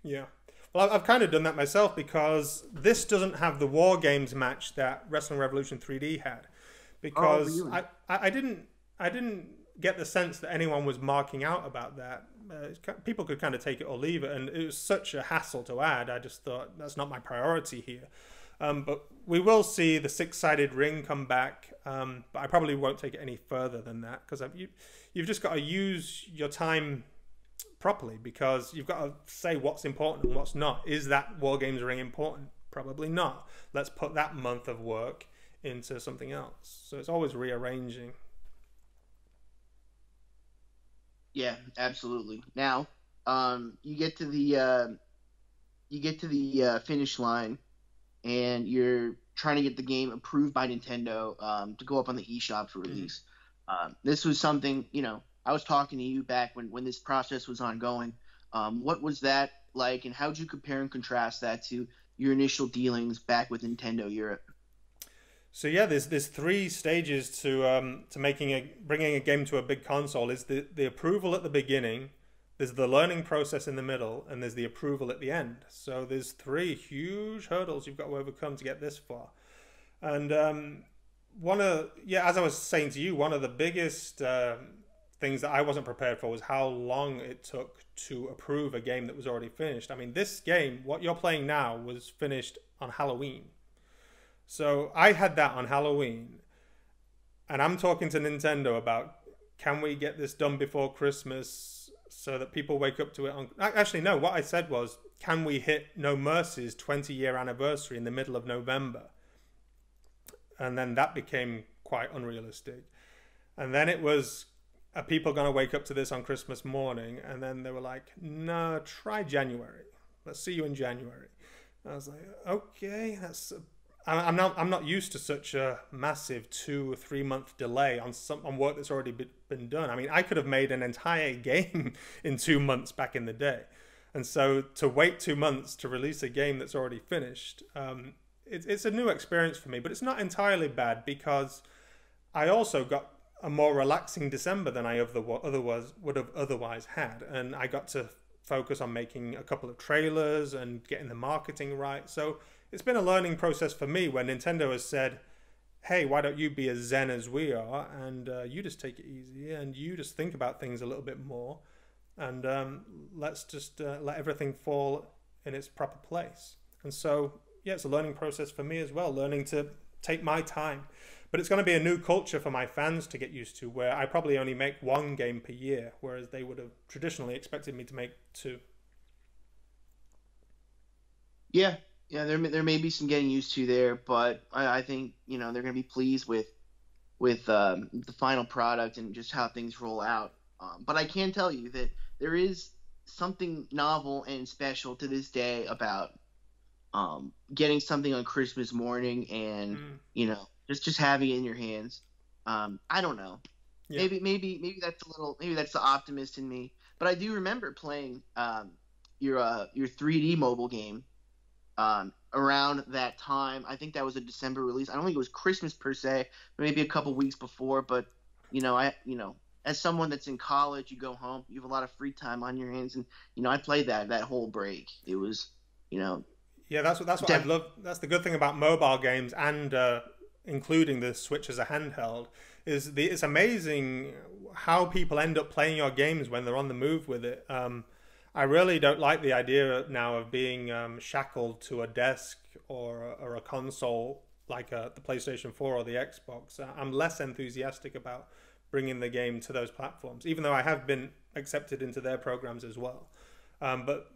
Yeah. Well, I've kind of done that myself because this doesn't have the War Games match that Wrestling Revolution 3D had. Because oh, really? I, I didn't I didn't get the sense that anyone was marking out about that. Uh, people could kind of take it or leave it, and it was such a hassle to add. I just thought that's not my priority here. Um, but we will see the six-sided ring come back, um, but I probably won't take it any further than that because you, you've just got to use your time properly because you've got to say what's important and what's not. Is that War Games Ring important? Probably not. Let's put that month of work into something else. So it's always rearranging. Yeah, absolutely. Now, um, you get to the uh, you get to the uh, finish line, and you're trying to get the game approved by Nintendo um, to go up on the eShop for release. Mm-hmm. Um, this was something you know I was talking to you back when, when this process was ongoing. Um, what was that like, and how did you compare and contrast that to your initial dealings back with Nintendo Europe? So yeah, there's there's three stages to um, to making a bringing a game to a big console. Is the the approval at the beginning, there's the learning process in the middle, and there's the approval at the end. So there's three huge hurdles you've got to overcome to get this far. And um, one of yeah, as I was saying to you, one of the biggest um, things that I wasn't prepared for was how long it took to approve a game that was already finished. I mean, this game, what you're playing now, was finished on Halloween. So I had that on Halloween, and I'm talking to Nintendo about can we get this done before Christmas so that people wake up to it on. Actually, no, what I said was can we hit No Mercy's 20 year anniversary in the middle of November? And then that became quite unrealistic. And then it was are people going to wake up to this on Christmas morning? And then they were like, no, try January. Let's see you in January. I was like, okay, that's. A, I'm not. I'm not used to such a massive two or three month delay on some on work that's already been done. I mean, I could have made an entire game in two months back in the day, and so to wait two months to release a game that's already finished, um, it, it's a new experience for me. But it's not entirely bad because I also got a more relaxing December than I otherwise would have otherwise had, and I got to focus on making a couple of trailers and getting the marketing right. So it's been a learning process for me where Nintendo has said, "Hey, why don't you be as zen as we are, and uh, you just take it easy, and you just think about things a little bit more, and um, let's just uh, let everything fall in its proper place." And so, yeah, it's a learning process for me as well, learning to take my time but it's going to be a new culture for my fans to get used to, where I probably only make one game per year, whereas they would have traditionally expected me to make two. Yeah, yeah, there there may be some getting used to there, but I, I think you know they're going to be pleased with with um, the final product and just how things roll out. Um, but I can tell you that there is something novel and special to this day about um, getting something on Christmas morning and mm. you know just just having it in your hands. Um, I don't know. Yeah. Maybe maybe maybe that's a little maybe that's the optimist in me. But I do remember playing um, your uh, your 3D mobile game um, around that time. I think that was a December release. I don't think it was Christmas per se, maybe a couple weeks before. But you know, I you know, as someone that's in college, you go home, you have a lot of free time on your hands, and you know, I played that that whole break. It was, you know, yeah, that's what that's what def- I love. That's the good thing about mobile games and uh, including the Switch as a handheld is the it's amazing how people end up playing your games when they're on the move with it. Um, I really don't like the idea now of being um, shackled to a desk or or a console like a, uh, the PlayStation 4 or the Xbox. I'm less enthusiastic about bringing the game to those platforms, even though I have been accepted into their programs as well. Um, but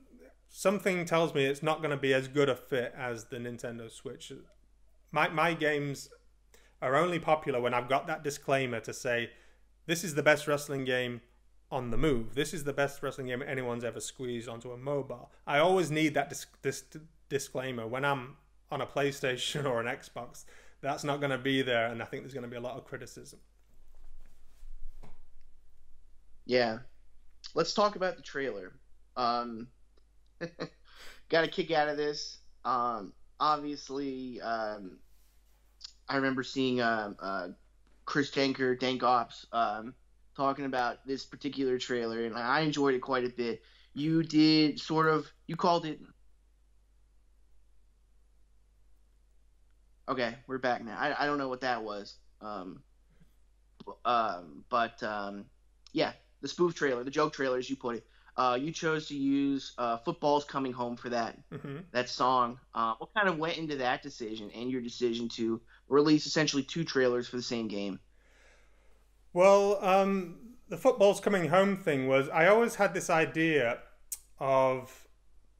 something tells me it's not going to be as good a fit as the Nintendo Switch. My my games are only popular when I've got that disclaimer to say this is the best wrestling game on the move. This is the best wrestling game anyone's ever squeezed onto a mobile. I always need that dis- this disclaimer when I'm on a PlayStation or an Xbox. That's not going to be there, and I think there's going to be a lot of criticism. Yeah, let's talk about the trailer. Um, got a kick out of this. Um, obviously, um, I remember seeing uh, uh, Chris Danker, Dank Ops, um, talking about this particular trailer, and I enjoyed it quite a bit. You did sort of, you called it. Okay, we're back now. I, I don't know what that was. Um, um, but um, yeah, the spoof trailer, the joke trailer, as you put it. Uh, you chose to use uh, "Football's Coming Home" for that mm-hmm. that song. Uh, what kind of went into that decision and your decision to release essentially two trailers for the same game? Well, um, the "Football's Coming Home" thing was I always had this idea of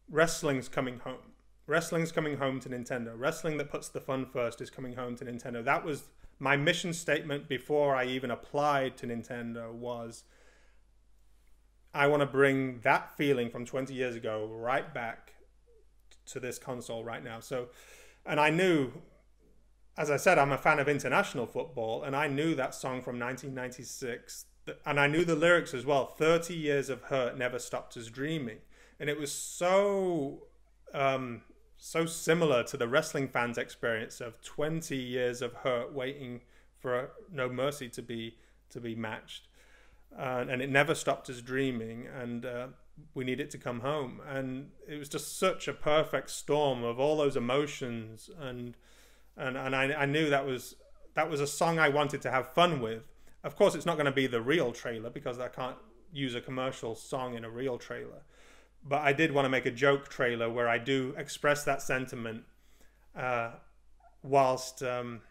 wrestling's coming home. Wrestling's coming home to Nintendo. Wrestling that puts the fun first is coming home to Nintendo. That was my mission statement before I even applied to Nintendo. Was I want to bring that feeling from 20 years ago right back to this console right now. So, and I knew, as I said, I'm a fan of international football, and I knew that song from 1996, and I knew the lyrics as well 30 years of hurt never stopped us dreaming. And it was so. Um, so similar to the wrestling fans' experience of 20 years of hurt waiting for No Mercy to be to be matched uh, and it never stopped us dreaming, and uh, we need it to come home. And it was just such a perfect storm of all those emotions, and and and I, I knew that was that was a song I wanted to have fun with. Of course, it's not going to be the real trailer because I can't use a commercial song in a real trailer. But I did want to make a joke trailer where I do express that sentiment, uh, whilst um,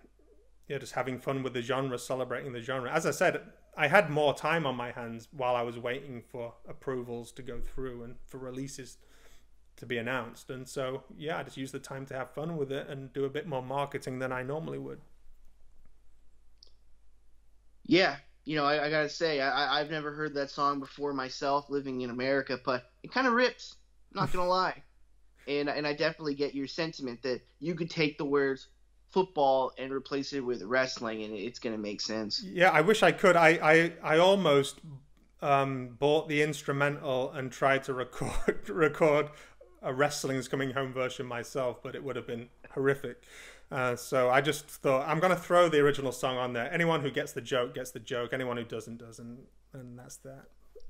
yeah, just having fun with the genre, celebrating the genre. As I said, I had more time on my hands while I was waiting for approvals to go through and for releases to be announced. And so, yeah, I just used the time to have fun with it and do a bit more marketing than I normally would. Yeah, you know, I, I gotta say, I, I've never heard that song before myself, living in America, but it kind of rips. Not gonna lie, and and I definitely get your sentiment that you could take the words football and replace it with wrestling, and it's going to make sense. Yeah, I wish I could. I I, I almost um, bought the instrumental and tried to record record a wrestling's coming home version myself, but it would have been horrific. Uh, so I just thought I'm going to throw the original song on there. Anyone who gets the joke gets the joke. Anyone who doesn't doesn't, and that's that.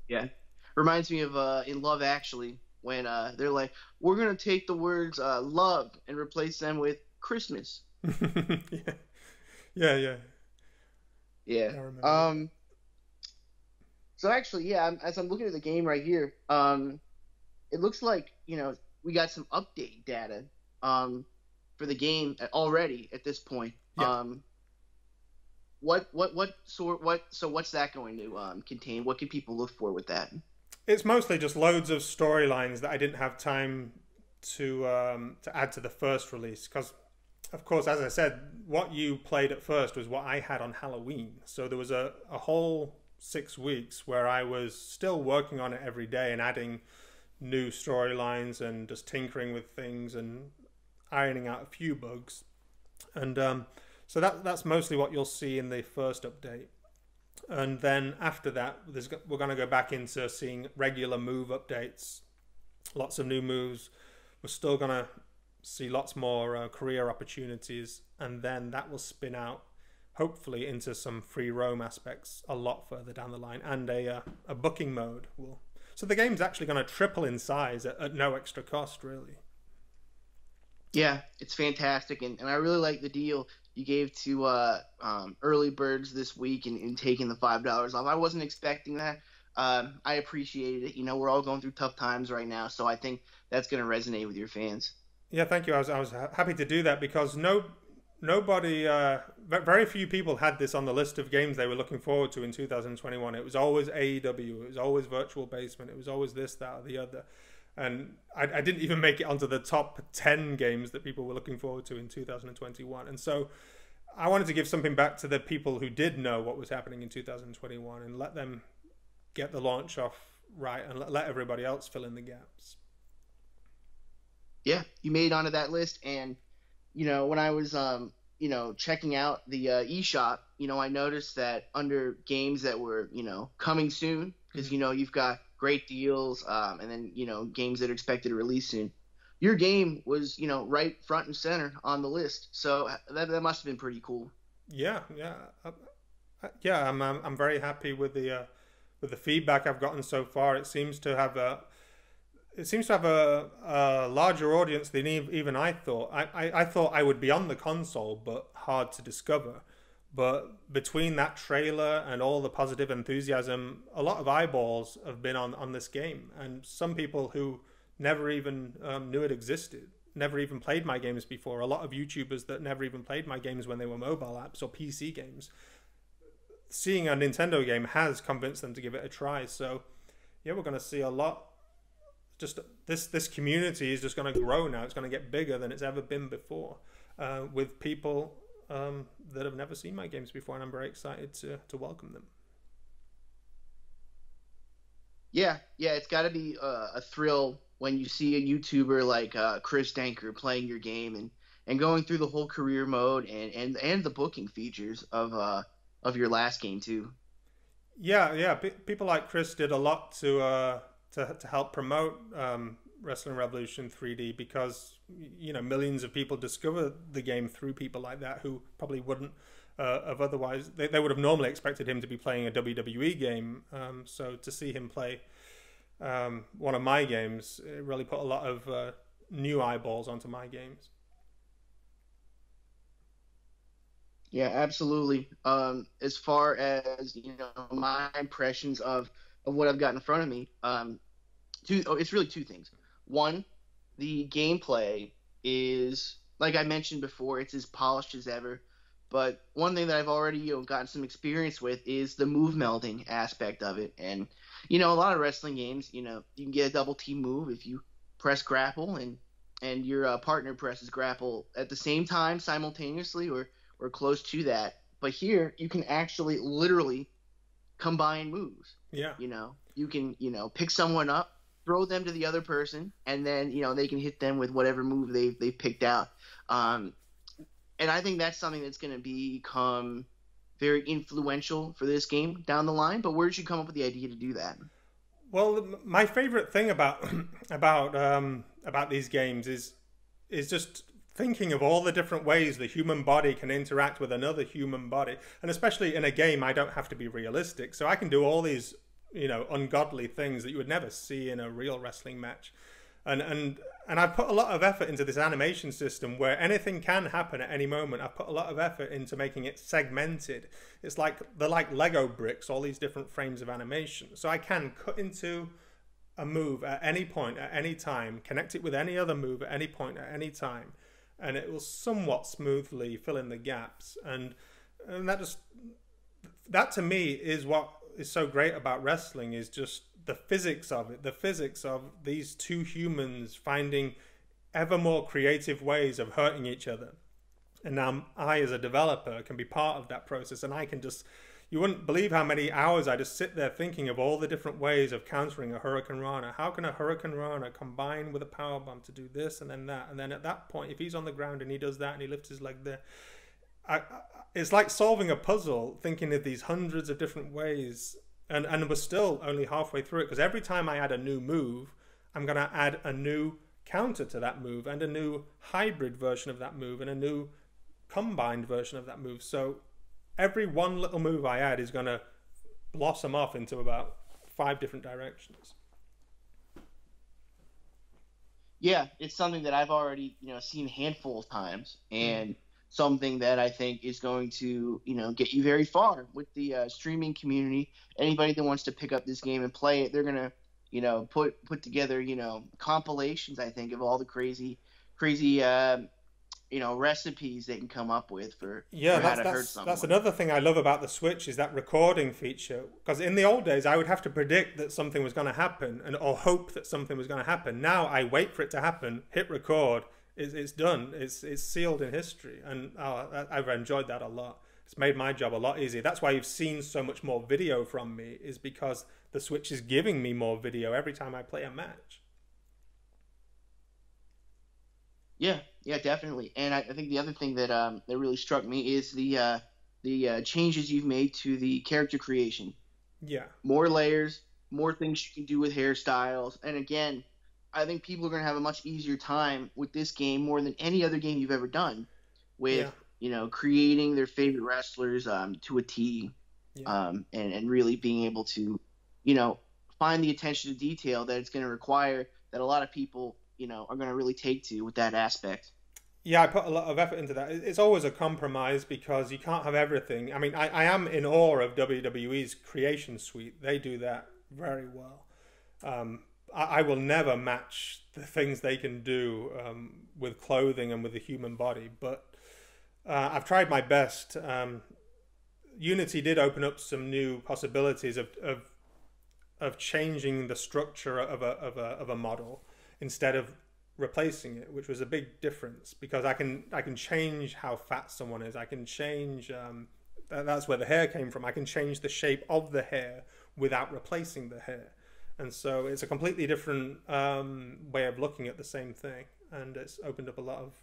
Yeah, reminds me of uh, in Love Actually when uh, they're like, "We're going to take the words uh, love and replace them with Christmas." yeah. Yeah, yeah. Yeah. Um so actually, yeah, as I'm looking at the game right here, um it looks like, you know, we got some update data um for the game already at this point. Yeah. Um what what what sort what so what's that going to um, contain? What can people look for with that? It's mostly just loads of storylines that I didn't have time to um, to add to the first release because of course, as I said, what you played at first was what I had on Halloween. So there was a, a whole six weeks where I was still working on it every day and adding new storylines and just tinkering with things and ironing out a few bugs, and um, so that that's mostly what you'll see in the first update. And then after that, we're going to go back into seeing regular move updates, lots of new moves. We're still going to see lots more uh, career opportunities, and then that will spin out hopefully into some free roam aspects a lot further down the line and a, uh, a booking mode will so the game's actually going to triple in size at, at, no extra cost really. Yeah it's fantastic and, and i really like the deal you gave to uh, um, early birds this week and, and taking the five dollars off. I wasn't expecting that. Um, i appreciated it. You know we're all going through tough times right now so i think that's going to resonate with your fans. Yeah thank you. I was, I was happy to do that because no nobody, uh, very few people had this on the list of games they were looking forward to in 2021. It was always AEW, it was always Virtual Basement, it was always this, that, or the other. And I, I didn't even make it onto the top 10 games that people were looking forward to in 2021. And so I wanted to give something back to the people who did know what was happening in 2021 and let them get the launch off right and let, let everybody else fill in the gaps. Yeah, you made onto that list and you know, when I was, um, you know, checking out the uh, eShop, you know, I noticed that under games that were, you know, coming soon, because mm-hmm. you know you've got great deals, um, and then you know games that are expected to release soon. Your game was, you know, right front and center on the list, so uh, that that must have been pretty cool. Yeah, yeah, uh, uh, yeah. I'm, I'm I'm very happy with the uh, with the feedback I've gotten so far. It seems to have a it seems to have a, a larger audience than even I thought. I, I, I, thought I would be on the console, but hard to discover. But between that trailer and all the positive enthusiasm, a lot of eyeballs have been on, on this game. And some people who never even um, knew it existed, never even played my games before, a lot of YouTubers that never even played my games when they were mobile apps or PC games, seeing a Nintendo game has convinced them to give it a try. So, yeah, we're going to see a lot just this this community is just going to grow now. It's going to get bigger than it's ever been before, uh, with people um, that have never seen my games before, and I'm very excited to to welcome them. Yeah, yeah, it's got to be uh, a thrill when you see a YouTuber like uh, Chris Danker playing your game and, and going through the whole career mode and, and, and the booking features of uh, of your last game too. Yeah, yeah. P- people like Chris did a lot to uh, to to help promote um, Wrestling Revolution 3D because you know millions of people discover the game through people like that who probably wouldn't uh, have otherwise they, they would have normally expected him to be playing a WWE game. Um, so to see him play um, one of my games, it really put a lot of uh, new eyeballs onto my games. Yeah, absolutely. Um, as far as you know, my impressions of of what I've got in front of me, um, two. Oh, it's really two things. One, the gameplay is like I mentioned before, it's as polished as ever. But one thing that I've already you know gotten some experience with is the move melding aspect of it. And you know, a lot of wrestling games, you know, you can get a double team move if you press grapple and and your uh, partner presses grapple at the same time simultaneously or or close to that. But here you can actually literally combine moves. Yeah. You know, you can you know pick someone up throw them to the other person, and then you know they can hit them with whatever move they they picked out. Um, and I think that's something that's going to become very influential for this game down the line. But where did you come up with the idea to do that? Well, my favorite thing about about um, about these games is is just thinking of all the different ways the human body can interact with another human body, and especially in a game, I don't have to be realistic, so I can do all these you know ungodly things that you would never see in a real wrestling match and and and I've put a lot of effort into this animation system where anything can happen at any moment. I've put a lot of effort into making it segmented. It's like they're like Lego bricks, all these different frames of animation. So I can cut into a move at any point, at any time, connect it with any other move at any point, at any time, and it will somewhat smoothly fill in the gaps. And and that just that to me is what is so great about wrestling is just the physics of it, the physics of these two humans finding ever more creative ways of hurting each other. And now I, as a developer, can be part of that process, and I can just, you wouldn't believe how many hours I just sit there thinking of all the different ways of countering a hurricanrana. How can a hurricanrana combine with a power bomb to do this and then that? And then at that point, if he's on the ground and he does that and he lifts his leg there, I, I, it's like solving a puzzle, thinking of these hundreds of different ways. And, and we're still only halfway through it because every time I add a new move, I'm going to add a new counter to that move and a new hybrid version of that move and a new combined version of that move. So every one little move I add is going to blossom off into about five different directions. Yeah, it's something that I've already you know seen a handful of times, and something that I think is going to you know get you very far with the uh, streaming community. Anybody that wants to pick up this game and play it, they're gonna you know put put together you know compilations. I think of all the crazy crazy uh, you know recipes they can come up with for yeah for that's that's, that's another thing i love about the switch is that recording feature. Because in the old days i would have to predict that something was going to happen and or hope that something was going to happen. Now i wait for it to happen hit record it's, it's done. It's it's sealed in history. And oh, i've enjoyed that a lot. It's made my job a lot easier. That's why you've seen so much more video from me is because the switch is giving me more video every time i play a match. Yeah yeah, definitely. And I, I think the other thing that um, that really struck me is the uh, the uh, changes you've made to the character creation. Yeah. More layers, more things you can do with hairstyles, and again, I think people are going to have a much easier time with this game more than any other game you've ever done, with yeah. you know creating their favorite wrestlers um, to a T, yeah. um, and and really being able to, you know, find the attention to detail that it's going to require that a lot of people you know are going to really take to with that aspect. Yeah, I put a lot of effort into that. It's always a compromise because you can't have everything. I mean, I, I am in awe of WWE's creation suite. They do that very well. Um, I, I, will never match the things they can do um, with clothing and with the human body, but uh, I've tried my best. Um, Unity did open up some new possibilities of, of of changing the structure of a of a of a model instead of replacing it, which was a big difference because I can I can change how fat someone is. I can change. Um, that's where the hair came from. I can change the shape of the hair without replacing the hair, and so it's a completely different um, way of looking at the same thing, and it's opened up a lot of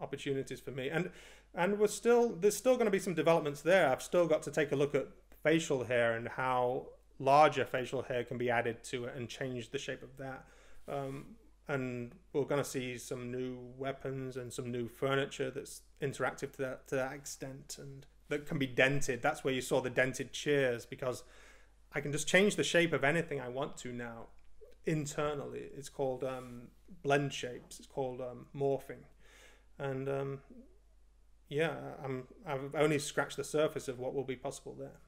opportunities for me. And and we're still there's still going to be some developments there. I've still got to take a look at facial hair and how larger facial hair can be added to it and change the shape of that. Um, and we're going to see some new weapons and some new furniture that's interactive to that to that extent and that can be dented. That's where you saw the dented chairs because I can just change the shape of anything I want to now internally. It's called um, blend shapes. It's called um, morphing, and um, yeah, I'm I've only scratched the surface of what will be possible there.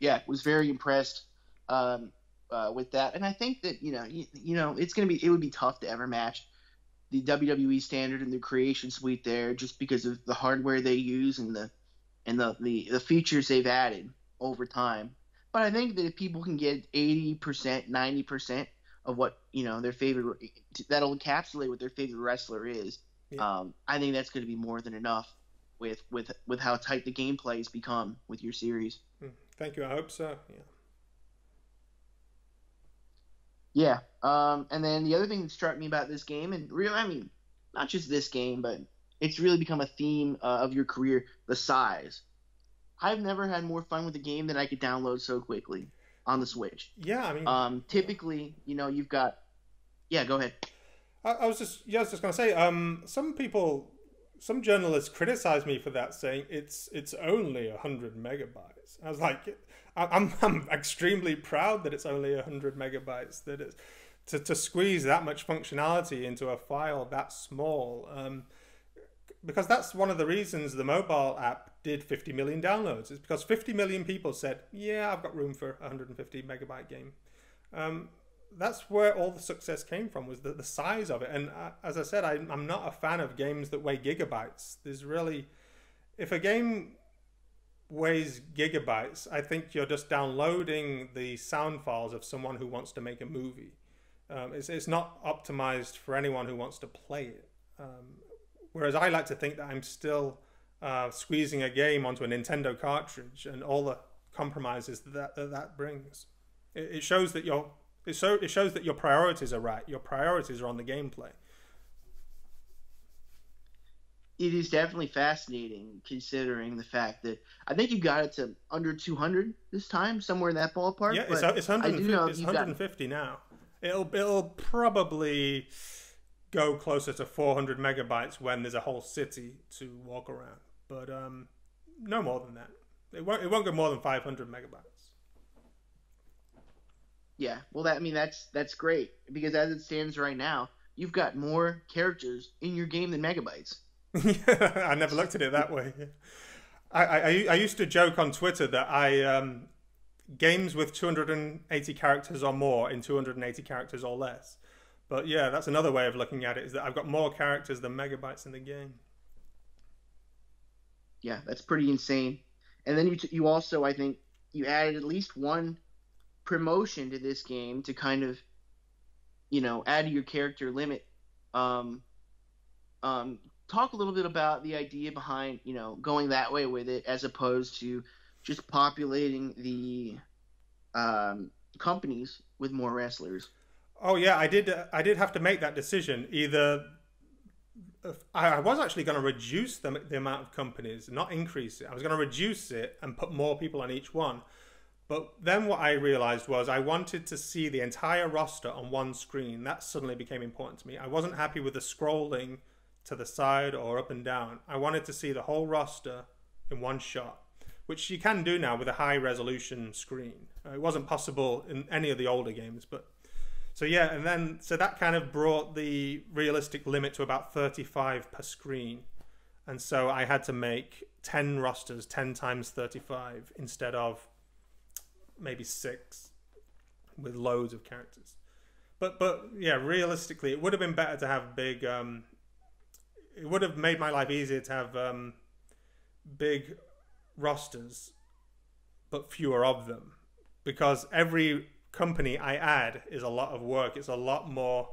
Yeah, was very impressed. Um, uh, with that. And I think that you know, you, you know, it's gonna be it would be tough to ever match the WWE standard and the creation suite there, just because of the hardware they use and the and the the, the features they've added over time. But I think that if people can get eighty percent, ninety percent of what you know their favorite that'll encapsulate what their favorite wrestler is. Yeah. Um, I think that's going to be more than enough with with with how tight the gameplay has become with your series. Hmm. Thank you. I hope so. Yeah. Yeah. Um, and then the other thing that struck me about this game, and real, I mean, not just this game, but it's really become a theme uh, of your career the size. I've never had more fun with a game that I could download so quickly on the Switch. Yeah, I mean, um, typically, you know, you've got. Yeah, go ahead. I, I was just, yeah, I was just gonna say, um, some people, some journalists criticize me for that, saying it's it's only hundred megabytes. I was like, I'm, I'm extremely proud that it's only 100 megabytes. That it's to, to squeeze that much functionality into a file that small. Um, because that's one of the reasons the mobile app did 50 million downloads. Is because 50 million people said, "Yeah, I've got room for a 150 megabyte game." Um, that's where all the success came from was the, the size of it. And uh, as I said, I, I'm not a fan of games that weigh gigabytes. There's really, if a game weighs gigabytes, I think you're just downloading the sound files of someone who wants to make a movie. Um, it's, it's not optimized for anyone who wants to play it. Um, whereas I like to think that I'm still uh, squeezing a game onto a Nintendo cartridge and all the compromises that that, that brings. It, it shows that your it, so, it shows that your priorities are right. Your priorities are on the gameplay. It is definitely fascinating considering the fact that I think you got it to under 200 this time, somewhere in that ballpark. Yeah, it's, it's 150, it's 150 now. It'll it'll probably go closer to 400 megabytes when there's a whole city to walk around, but um, no more than that. It won't it won't go more than 500 megabytes. Yeah, well, that I mean that's that's great because as it stands right now, you've got more characters in your game than megabytes. I never looked at it that way. I, I, I used to joke on Twitter that I um, games with 280 characters or more in 280 characters or less. But yeah, that's another way of looking at it is that I've got more characters than megabytes in the game. Yeah, that's pretty insane. And then you you also I think you added at least one promotion to this game to kind of you know add your character limit. Um, um, talk a little bit about the idea behind you know going that way with it as opposed to just populating the um, companies with more wrestlers. Oh yeah, I did. Uh, I did have to make that decision. Either I was actually going to reduce the, the amount of companies, not increase it. I was going to reduce it and put more people on each one. But then what I realized was I wanted to see the entire roster on one screen. That suddenly became important to me. I wasn't happy with the scrolling to the side or up and down. I wanted to see the whole roster in one shot, which you can do now with a high resolution screen. Uh, it wasn't possible in any of the older games, but so yeah, and then so that kind of brought the realistic limit to about 35 per screen. And so I had to make 10 rosters, 10 times 35 instead of maybe 6 with loads of characters. But but yeah, realistically it would have been better to have big um, it would have made my life easier to have um, big rosters, but fewer of them, because every company I add is a lot of work. It's a lot more.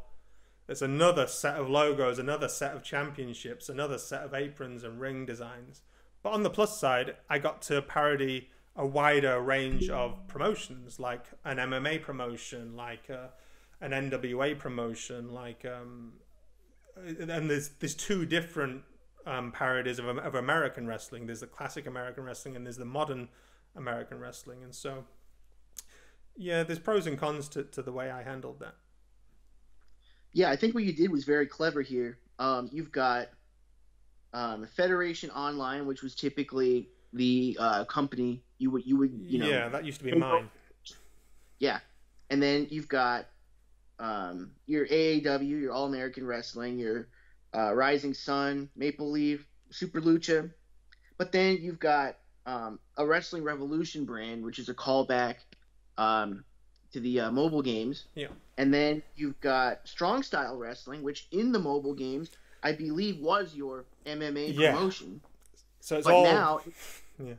It's another set of logos, another set of championships, another set of aprons and ring designs. But on the plus side, I got to parody a wider range of promotions, like an MMA promotion, like uh, an NWA promotion, like um, and there's there's two different um, parodies of, of American wrestling. There's the classic American wrestling and there's the modern American wrestling. And so, yeah, there's pros and cons to, to the way I handled that. Yeah, I think what you did was very clever here. Um, you've got um, Federation Online, which was typically the uh, company you would you would you know. Yeah, that used to be mine. Yeah, and then you've got um, your AAW, your All American Wrestling, your uh, Rising Sun, Maple Leaf, Super Lucha. But then you've got um, a Wrestling Revolution brand, which is a callback um, to the uh, mobile games. Yeah. And then you've got Strong Style Wrestling, which in the mobile games, I believe was your MMA yeah. promotion. So it's but all now. Yeah.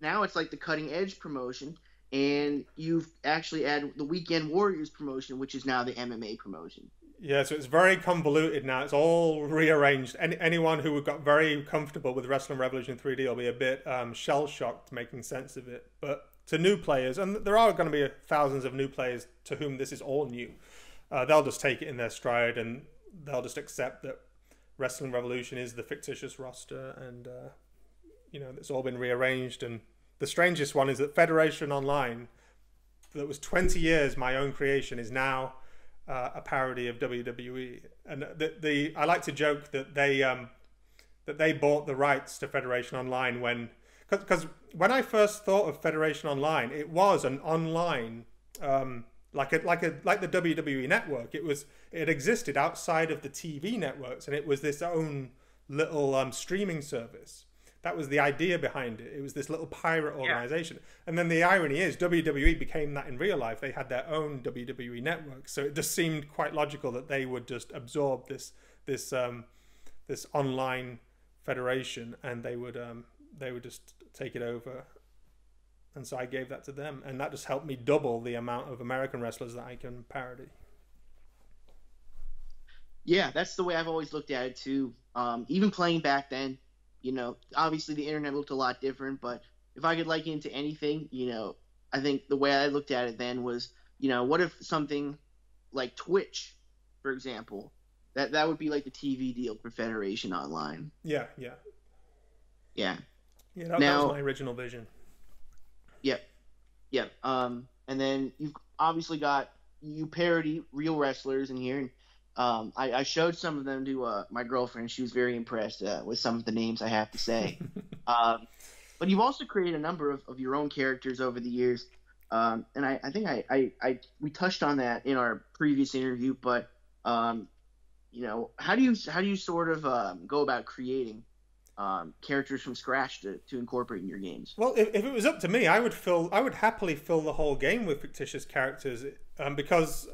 Now it's like the cutting edge promotion and you've actually added the Weekend Warriors promotion, which is now the MMA promotion. Yeah, so it's very convoluted now. It's all rearranged. Any, anyone who got very comfortable with Wrestling Revolution 3D will be a bit um, shell shocked making sense of it. But to new players, and there are going to be thousands of new players to whom this is all new, uh, they'll just take it in their stride and they'll just accept that Wrestling Revolution is the fictitious roster and, uh, you know, it's all been rearranged and the strangest one is that Federation Online, that was 20 years my own creation, is now uh, a parody of WWE. And the, the I like to joke that they um, that they bought the rights to Federation Online when because when I first thought of Federation Online, it was an online um, like a like a like the WWE network. It was it existed outside of the TV networks, and it was this own little um, streaming service. That was the idea behind it. It was this little pirate organization. Yeah. And then the irony is, WWE became that in real life. They had their own WWE network, so it just seemed quite logical that they would just absorb this this um, this online federation, and they would um, they would just take it over. And so I gave that to them, and that just helped me double the amount of American wrestlers that I can parody. Yeah, that's the way I've always looked at it too. Um, even playing back then, you know, obviously the internet looked a lot different, but if I could liken it to anything, you know, I think the way I looked at it then was, you know, what if something like Twitch, for example, that that would be like the TV deal for Federation Online. Yeah, yeah, yeah. Yeah, that, now, that was my original vision. Yep, yep. Um, and then you've obviously got you parody real wrestlers in here, and um, I, I, showed some of them to uh, my girlfriend. She was very impressed uh, with some of the names I have to say. um, but you've also created a number of, of your own characters over the years, um, and I, I think I, I, I, we touched on that in our previous interview. But um, you know, how do you how do you sort of um, go about creating um, characters from scratch to, to incorporate in your games? Well, if, if, it was up to me, I would fill I would happily fill the whole game with fictitious characters um, because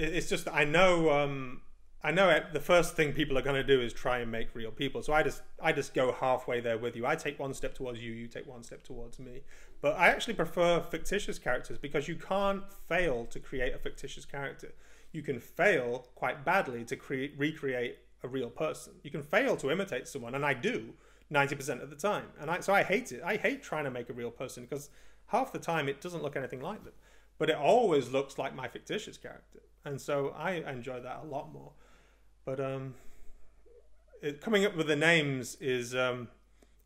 it's just I know um, I know the first thing people are going to do is try and make real people. So I just I just go halfway there with you. I take one step towards you, you take one step towards me. But I actually prefer fictitious characters because you can't fail to create a fictitious character. You can fail quite badly to create recreate a real person. You can fail to imitate someone, and I do 90% of the time. And I so I hate it. I hate trying to make a real person because half the time it doesn't look anything like them. But it always looks like my fictitious character. And so I enjoy that a lot more. But um, it, coming up with the names is um,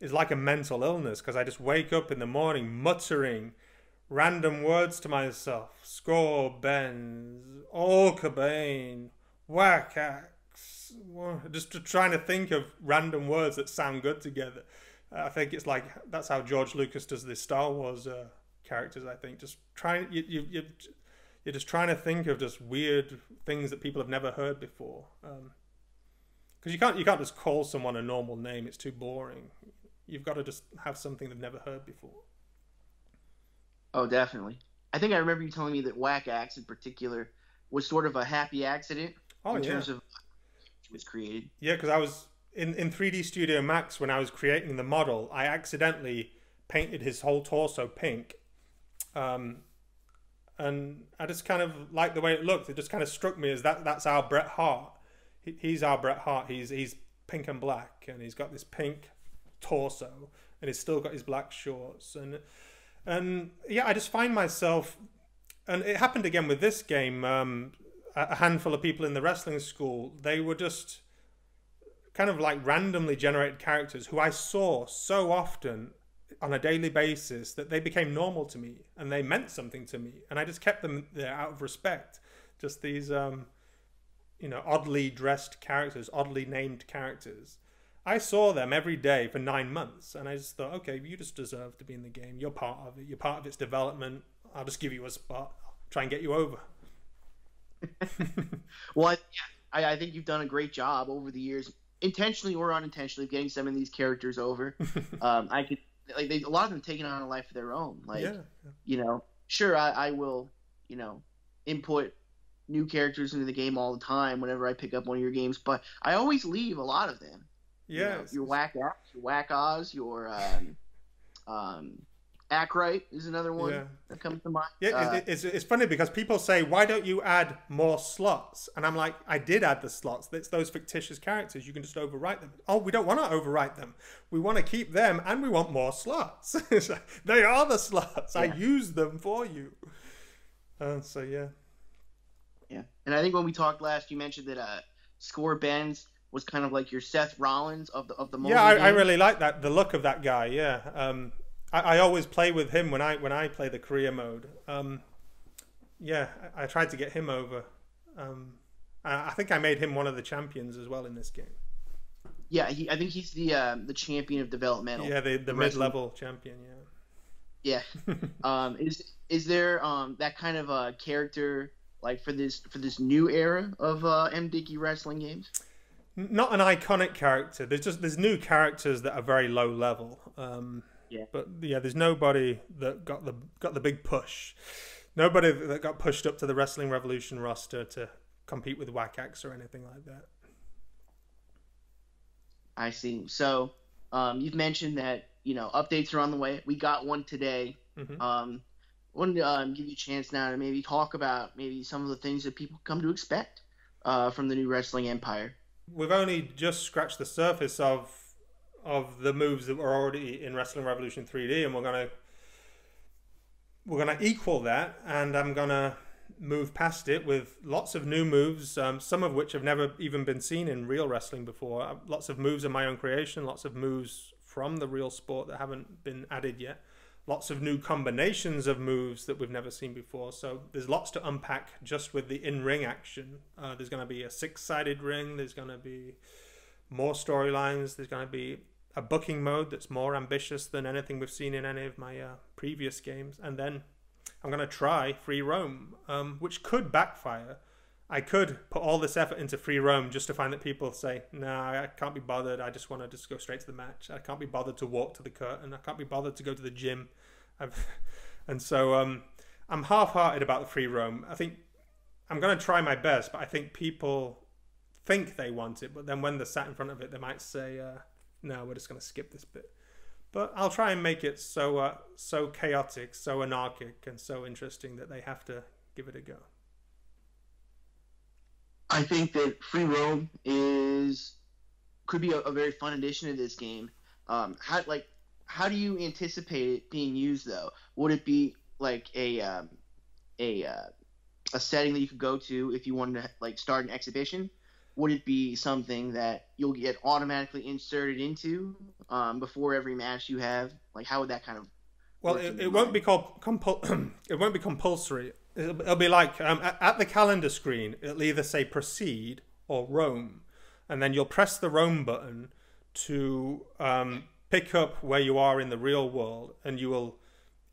is like a mental illness because I just wake up in the morning muttering random words to myself: score, Benz, all Cobain, Whack-Axe. Just trying to think of random words that sound good together. I think it's like that's how George Lucas does the Star Wars uh, characters. I think just trying you, you, you you're just trying to think of just weird things that people have never heard before. Because um, you can't you can't just call someone a normal name; it's too boring. You've got to just have something they've never heard before. Oh, definitely. I think I remember you telling me that Whack-Axe in particular was sort of a happy accident oh, in yeah. terms of it was created. Yeah, because I was in in 3D Studio Max when I was creating the model, I accidentally painted his whole torso pink. Um, and I just kind of like the way it looked. It just kind of struck me as that that's our Bret Hart. He, he's our Bret Hart. He's he's pink and black, and he's got this pink torso, and he's still got his black shorts, and and yeah, I just find myself, and it happened again with this game. Um, a handful of people in the wrestling school, they were just kind of like randomly generated characters who I saw so often on a daily basis that they became normal to me and they meant something to me. And i just kept them there out of respect. Just these um, you know oddly dressed characters oddly named characters. I saw them every day for nine months and i just thought okay you just deserve to be in the game. You're part of it. You're part of its development. I'll just give you a spot. I'll try and get you over. Well I, I, I think you've done a great job over the years intentionally or unintentionally getting some of these characters over. Um, i could like they, a lot of them taking on a life of their own. Like, yeah, yeah. you know, sure, I, I will, you know, input new characters into the game all the time whenever I pick up one of your games, but I always leave a lot of them. Yeah, you know, your Whack-Axe, your whack oz, your um, um, Acrite is another one yeah. that comes to mind. Yeah, uh, it's, it's funny because people say, "Why don't you add more slots?" And I'm like, "I did add the slots. It's those fictitious characters. You can just overwrite them." Oh, we don't want to overwrite them. We want to keep them, and we want more slots. they are the slots. Yeah. I use them for you. Uh, so yeah, yeah. And I think when we talked last, you mentioned that uh, Score Bends was kind of like your Seth Rollins of the of the moment. yeah. I, I, really like that the look of that guy. Yeah. Um, I, I, always play with him when I when I play the career mode. Um, yeah, I, I, tried to get him over. Um, I, I, think I made him one of the champions as well in this game. Yeah, he, I think he's the uh, the champion of developmental. Yeah, the, the, the mid level champion. Yeah. Yeah. um, is is there um, that kind of a character like for this for this new era of uh, MDickie wrestling games? Not an iconic character. There's just there's new characters that are very low level. Um, yeah. But yeah, there's nobody that got the got the big push. Nobody that got pushed up to the Wrestling Revolution roster to compete with Whack-Axe or anything like that. I see. So um, you've mentioned that you know updates are on the way. We got one today. Mm-hmm. Um, I wanted to um, give you a chance now to maybe talk about maybe some of the things that people come to expect uh, from the new Wrestling Empire. We've only just scratched the surface of of the moves that were already in Wrestling Revolution 3D, and we're gonna we're gonna equal that, and I'm gonna move past it with lots of new moves, um, some of which have never even been seen in real wrestling before. Uh, lots of moves of my own creation, lots of moves from the real sport that haven't been added yet. Lots of new combinations of moves that we've never seen before. So there's lots to unpack just with the in ring action. Uh, there's going to be a six sided ring, there's going to be more storylines, there's going to be a booking mode that's more ambitious than anything we've seen in any of my uh, previous games. And then I'm going to try free roam, um, which could backfire. I could put all this effort into free roam just to find that people say, "Nah, I can't be bothered. I just want to just go straight to the match. I can't be bothered to walk to the curtain. I can't be bothered to go to the gym." and so um, I'm half-hearted about the free roam. I think I'm going to try my best, but I think people think they want it, but then when they're sat in front of it, they might say, uh, "No, we're just going to skip this bit." But I'll try and make it so uh, so chaotic, so anarchic, and so interesting that they have to give it a go. I think that free roam is could be a, a very fun addition to this game. Um, how like how do you anticipate it being used though? Would it be like a um, a uh, a setting that you could go to if you wanted to like start an exhibition? Would it be something that you'll get automatically inserted into um, before every match you have? Like, how would that kind of? Well, it, it won't be called compul- it won't be compulsory. It'll, it'll be like um, at, at, the calendar screen. It'll either say proceed or roam, and then you'll press the roam button to um, pick up where you are in the real world, and you will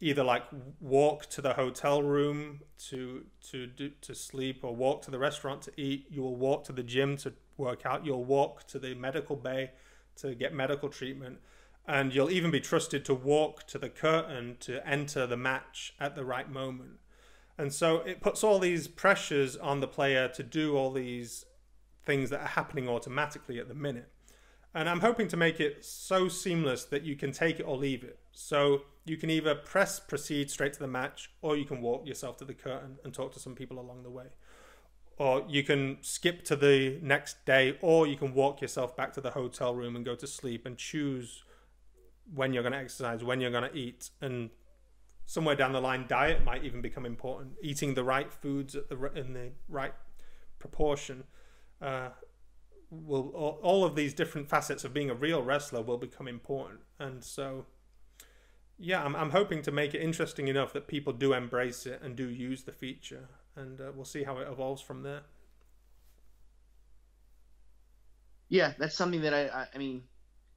either like walk to the hotel room to to do, to sleep or walk to the restaurant to eat. You will walk to the gym to work out. You'll walk to the medical bay to get medical treatment. And you'll even be trusted to walk to the curtain to enter the match at the right moment. And so it puts all these pressures on the player to do all these things that are happening automatically at the minute. And I'm hoping to make it so seamless that you can take it or leave it. So you can either press proceed straight to the match, or you can walk yourself to the curtain and talk to some people along the way. Or you can skip to the next day, or you can walk yourself back to the hotel room and go to sleep and choose when you're going to exercise, when you're going to eat. And somewhere down the line, diet might even become important. Eating the right foods at the in the right proportion. Uh, will all of these different facets of being a real wrestler will become important and so yeah i'm, I'm hoping to make it interesting enough that people do embrace it and do use the feature and uh, we'll see how it evolves from there yeah that's something that i i, I mean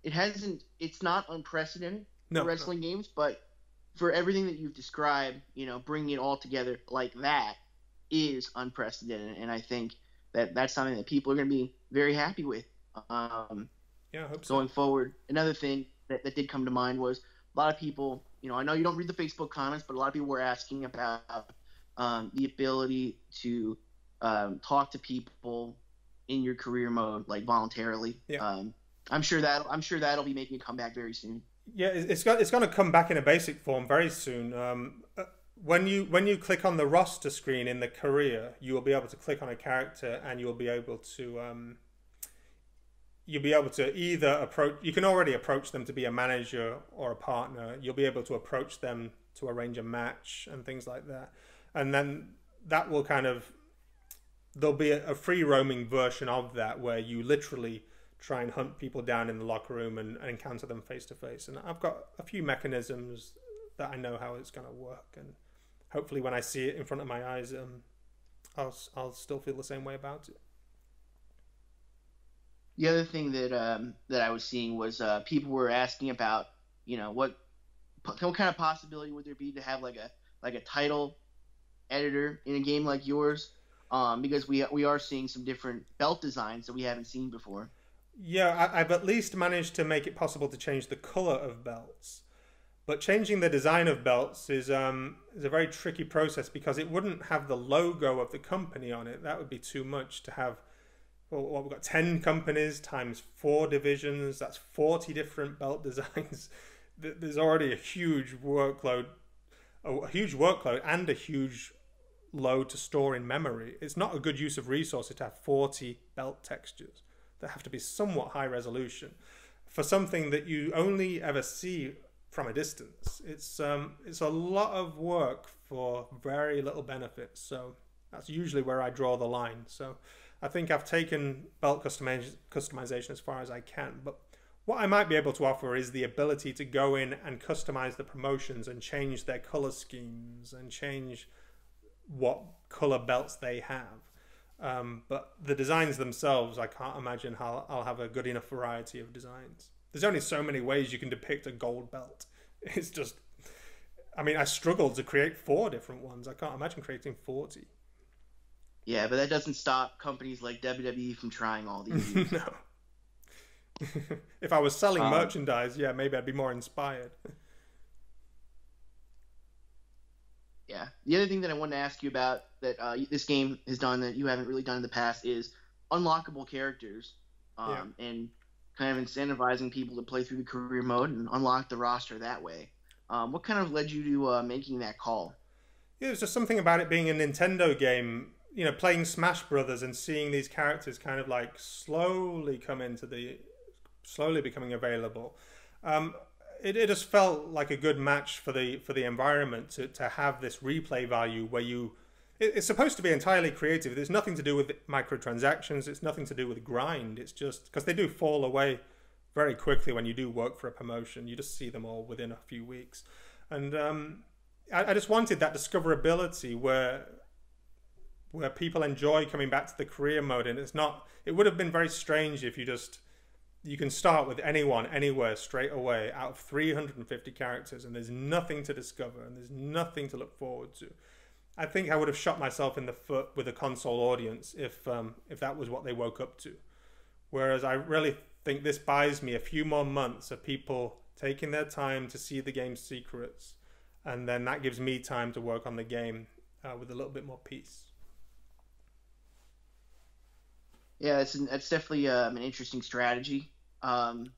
it hasn't it's not unprecedented no, for wrestling no. games but for everything that you've described you know bringing it all together like that is unprecedented and i think that that's something that people are going to be very happy with. Um, yeah, I going so. forward. Another thing that, that did come to mind was a lot of people. You know, I know you don't read the Facebook comments, but a lot of people were asking about um, the ability to um, talk to people in your career mode, like voluntarily. Yeah. Um, I'm sure that I'm sure that'll be making a comeback very soon. Yeah, it's got it's going to come back in a basic form very soon. Um, uh, when you when you click on the roster screen in the career, you will be able to click on a character and you will be able to um, you'll be able to either approach. You can already approach them to be a manager or a partner. You'll be able to approach them to arrange a match and things like that, and then that will kind of there'll be a, free roaming version of that where you literally try and hunt people down in the locker room and, and encounter them face to face. And I've got a few mechanisms that I know how it's going to work and hopefully when I see it in front of my eyes, um, I'll I'll still feel the same way about it. The other thing that um, that I was seeing was uh, people were asking about, you know, what what kind of possibility would there be to have like a like a title editor in a game like yours? Um, because we we are seeing some different belt designs that we haven't seen before. Yeah, I, have at least managed to make it possible to change the color of belts. But changing the design of belts is um, is a very tricky process because it wouldn't have the logo of the company on it. That would be too much to have. Well, we've got ten companies times four divisions. That's forty different belt designs. There's already a huge workload, a huge workload, and a huge load to store in memory. It's not a good use of resources to have forty belt textures that have to be somewhat high resolution for something that you only ever see from a distance. It's um, it's a lot of work for very little benefit. So that's usually where I draw the line. So I think I've taken belt customization as far as I can, but what I might be able to offer is the ability to go in and customize the promotions and change their color schemes and change what color belts they have. Um, but the designs themselves, I can't imagine how I'll have a good enough variety of designs. There's only so many ways you can depict a gold belt. It's just, I mean, I struggled to create four different ones. I can't imagine creating 40. Yeah, but that doesn't stop companies like WWE from trying all these. no. if I was selling um, merchandise, yeah, maybe I'd be more inspired. yeah. The other thing that I wanted to ask you about that uh, this game has done that you haven't really done in the past is unlockable characters um, yeah. and kind of incentivizing people to play through the career mode and unlock the roster that way. Um, what kind of led you to uh, making that call? Yeah, was just something about it being a Nintendo game. You know, playing Smash Brothers and seeing these characters kind of like slowly come into the, slowly becoming available. Um, it, it just felt like a good match for the for the environment to, to have this replay value where you it, it's supposed to be entirely creative. There's nothing to do with microtransactions. It's nothing to do with grind. It's just because they do fall away very quickly when you do work for a promotion. You just see them all within a few weeks, and um, I, I just wanted that discoverability where where people enjoy coming back to the career mode, and it's not. It would have been very strange if you just you can start with anyone anywhere straight away out of 350 characters and there's nothing to discover and there's nothing to look forward to i think i would have shot myself in the foot with a console audience if um, if that was what they woke up to whereas i really think this buys me a few more months of people taking their time to see the game's secrets and then that gives me time to work on the game uh, with a little bit more peace yeah, it's that's definitely um, an interesting strategy um,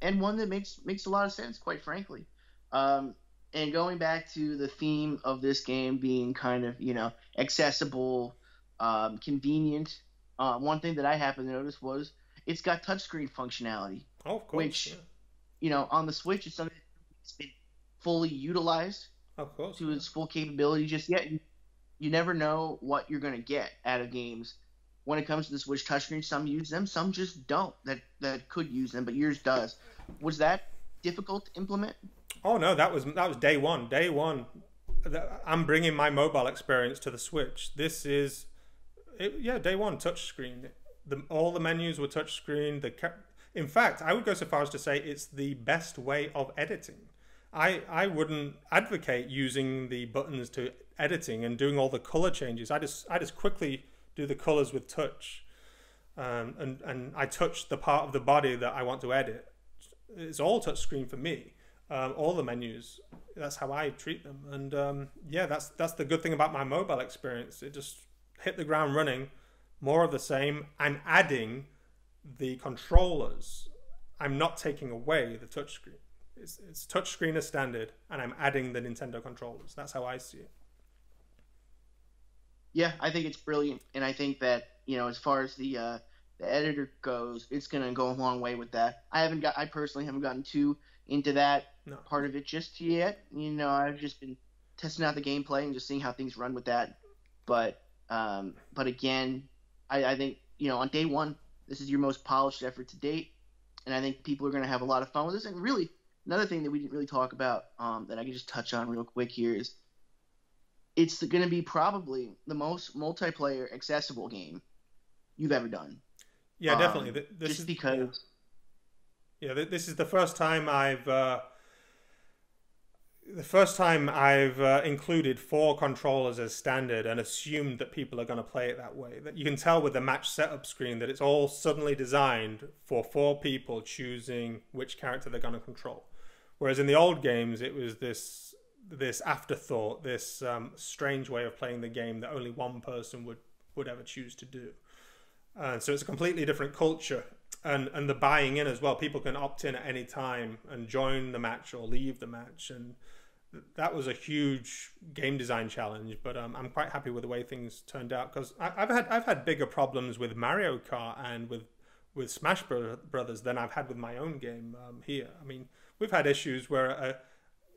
and one that makes makes a lot of sense, quite frankly. Um, and going back to the theme of this game being kind of you know accessible, um, convenient. Uh, one thing that I happened to notice was it's got touchscreen functionality. Oh, of course. Which, yeah. you know, on the Switch, it's something that's been fully utilized. Of course. To yeah. its full capability just yet. You, you never know what you're going to get out of games when it comes to the Switch touchscreen, some use them, some just don't. That that could use them, but yours does. Was that difficult to implement? Oh no, that was that was day one. Day one, I'm bringing my mobile experience to the Switch. This is, it, yeah, day one touchscreen. The, all the menus were touchscreen. The in fact, I would go so far as to say it's the best way of editing. I I wouldn't advocate using the buttons to editing and doing all the color changes. I just I just quickly do the colors with touch. Um, and, and I touch the part of the body that I want to edit. It's all touchscreen for me. Um, all the menus. That's how I treat them. And um, yeah, that's that's the good thing about my mobile experience. It just hit the ground running. More of the same. I'm adding the controllers. I'm not taking away the touchscreen. It's, it's touchscreen as standard, and I'm adding the Nintendo controllers. That's how I see it. Yeah, I think it's brilliant, and I think that you know, as far as the uh, the editor goes, it's gonna go a long way with that. I haven't got, I personally haven't gotten too into that no. part of it just yet. You know, I've just been testing out the gameplay and just seeing how things run with that. But um, but again, I, I think you know, on day one, this is your most polished effort to date, and I think people are gonna have a lot of fun with this. And really, another thing that we didn't really talk about um, that I can just touch on real quick here is it's going to be probably the most multiplayer accessible game you've ever done. Yeah, definitely. Um, this just is, because. Yeah. yeah, this is the first time I've. Uh, the first time I've uh, included four controllers as standard and assumed that people are going to play it that way. That you can tell with the match setup screen that it's all suddenly designed for four people choosing which character they're going to control. Whereas in the old games, it was this this afterthought, this um, strange way of playing the game that only one person would would ever choose to do. And uh, so it's a completely different culture, and and the buying in as well. People can opt in at any time and join the match or leave the match, and that was a huge game design challenge. But um, I'm quite happy with the way things turned out because I've had I've had bigger problems with Mario Kart and with with Smash Brothers than I've had with my own game um, here. I mean, we've had issues where uh,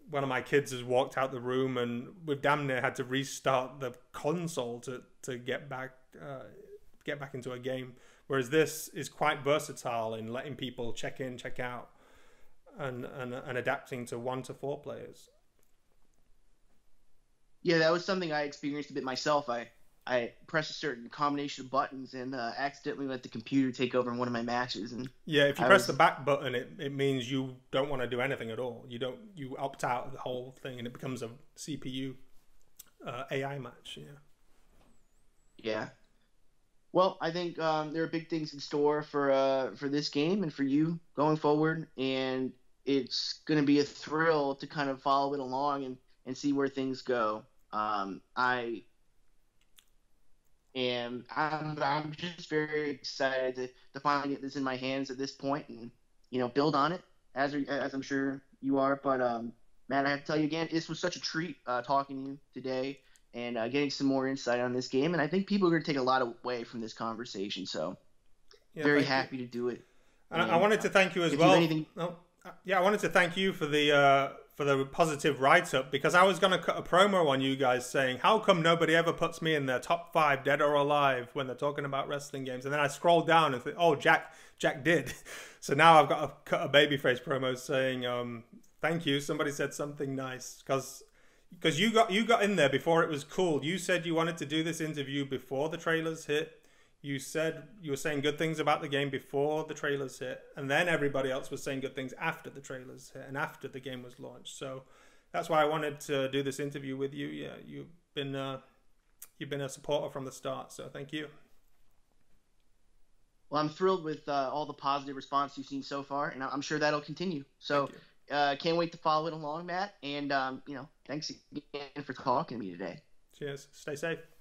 one of my kids has walked out the room and we've damn near had to restart the console to, to get back uh, get back into a game. Whereas this is quite versatile in letting people check in, check out, and and, and adapting to one to four players. Yeah, that was something I experienced a bit myself. I I pressed a certain combination of buttons and uh, accidentally let the computer take over in one of my matches. And yeah, if you I press was... the back button, it, it means you don't want to do anything at all. You don't you opt out of the whole thing, and it becomes a CPU uh, AI match. Yeah. Yeah. Well, I think um, there are big things in store for uh, for this game and for you going forward, and it's going to be a thrill to kind of follow it along and, and see where things go. Um, I and I'm, I'm just very excited to, to finally get this in my hands at this point and you know build on it as as I'm sure you are. But um, man, I have to tell you again, this was such a treat uh, talking to you today and uh, getting some more insight on this game. And I think people are going to take a lot away from this conversation. So yeah, very happy you. to do it. And, and I wanted to thank you as well. Anything... Oh, yeah, I wanted to thank you for the. Uh for the positive write up because I was going to cut a promo on you guys saying, How come nobody ever puts me in their top five, dead or alive, when they're talking about wrestling games? And then I scrolled down and thought, Oh, Jack, Jack did. So now I've got to cut a babyface promo saying, um, Thank you. Somebody said something nice because. Because you got you got in there before it was cool. You said you wanted to do this interview before the trailers hit you said you were saying good things about the game before the trailers hit, and then everybody else was saying good things after the trailers hit and after the game was launched. So that's why I wanted to do this interview with you. Yeah, you've been uh, you've been a supporter from the start, so thank you. Well, I'm thrilled with uh, all the positive response you've seen so far, and I'm sure that'll continue. So, uh, can't wait to follow it along, Matt. And um, you know, thanks again for talking to me today. Cheers. Stay safe.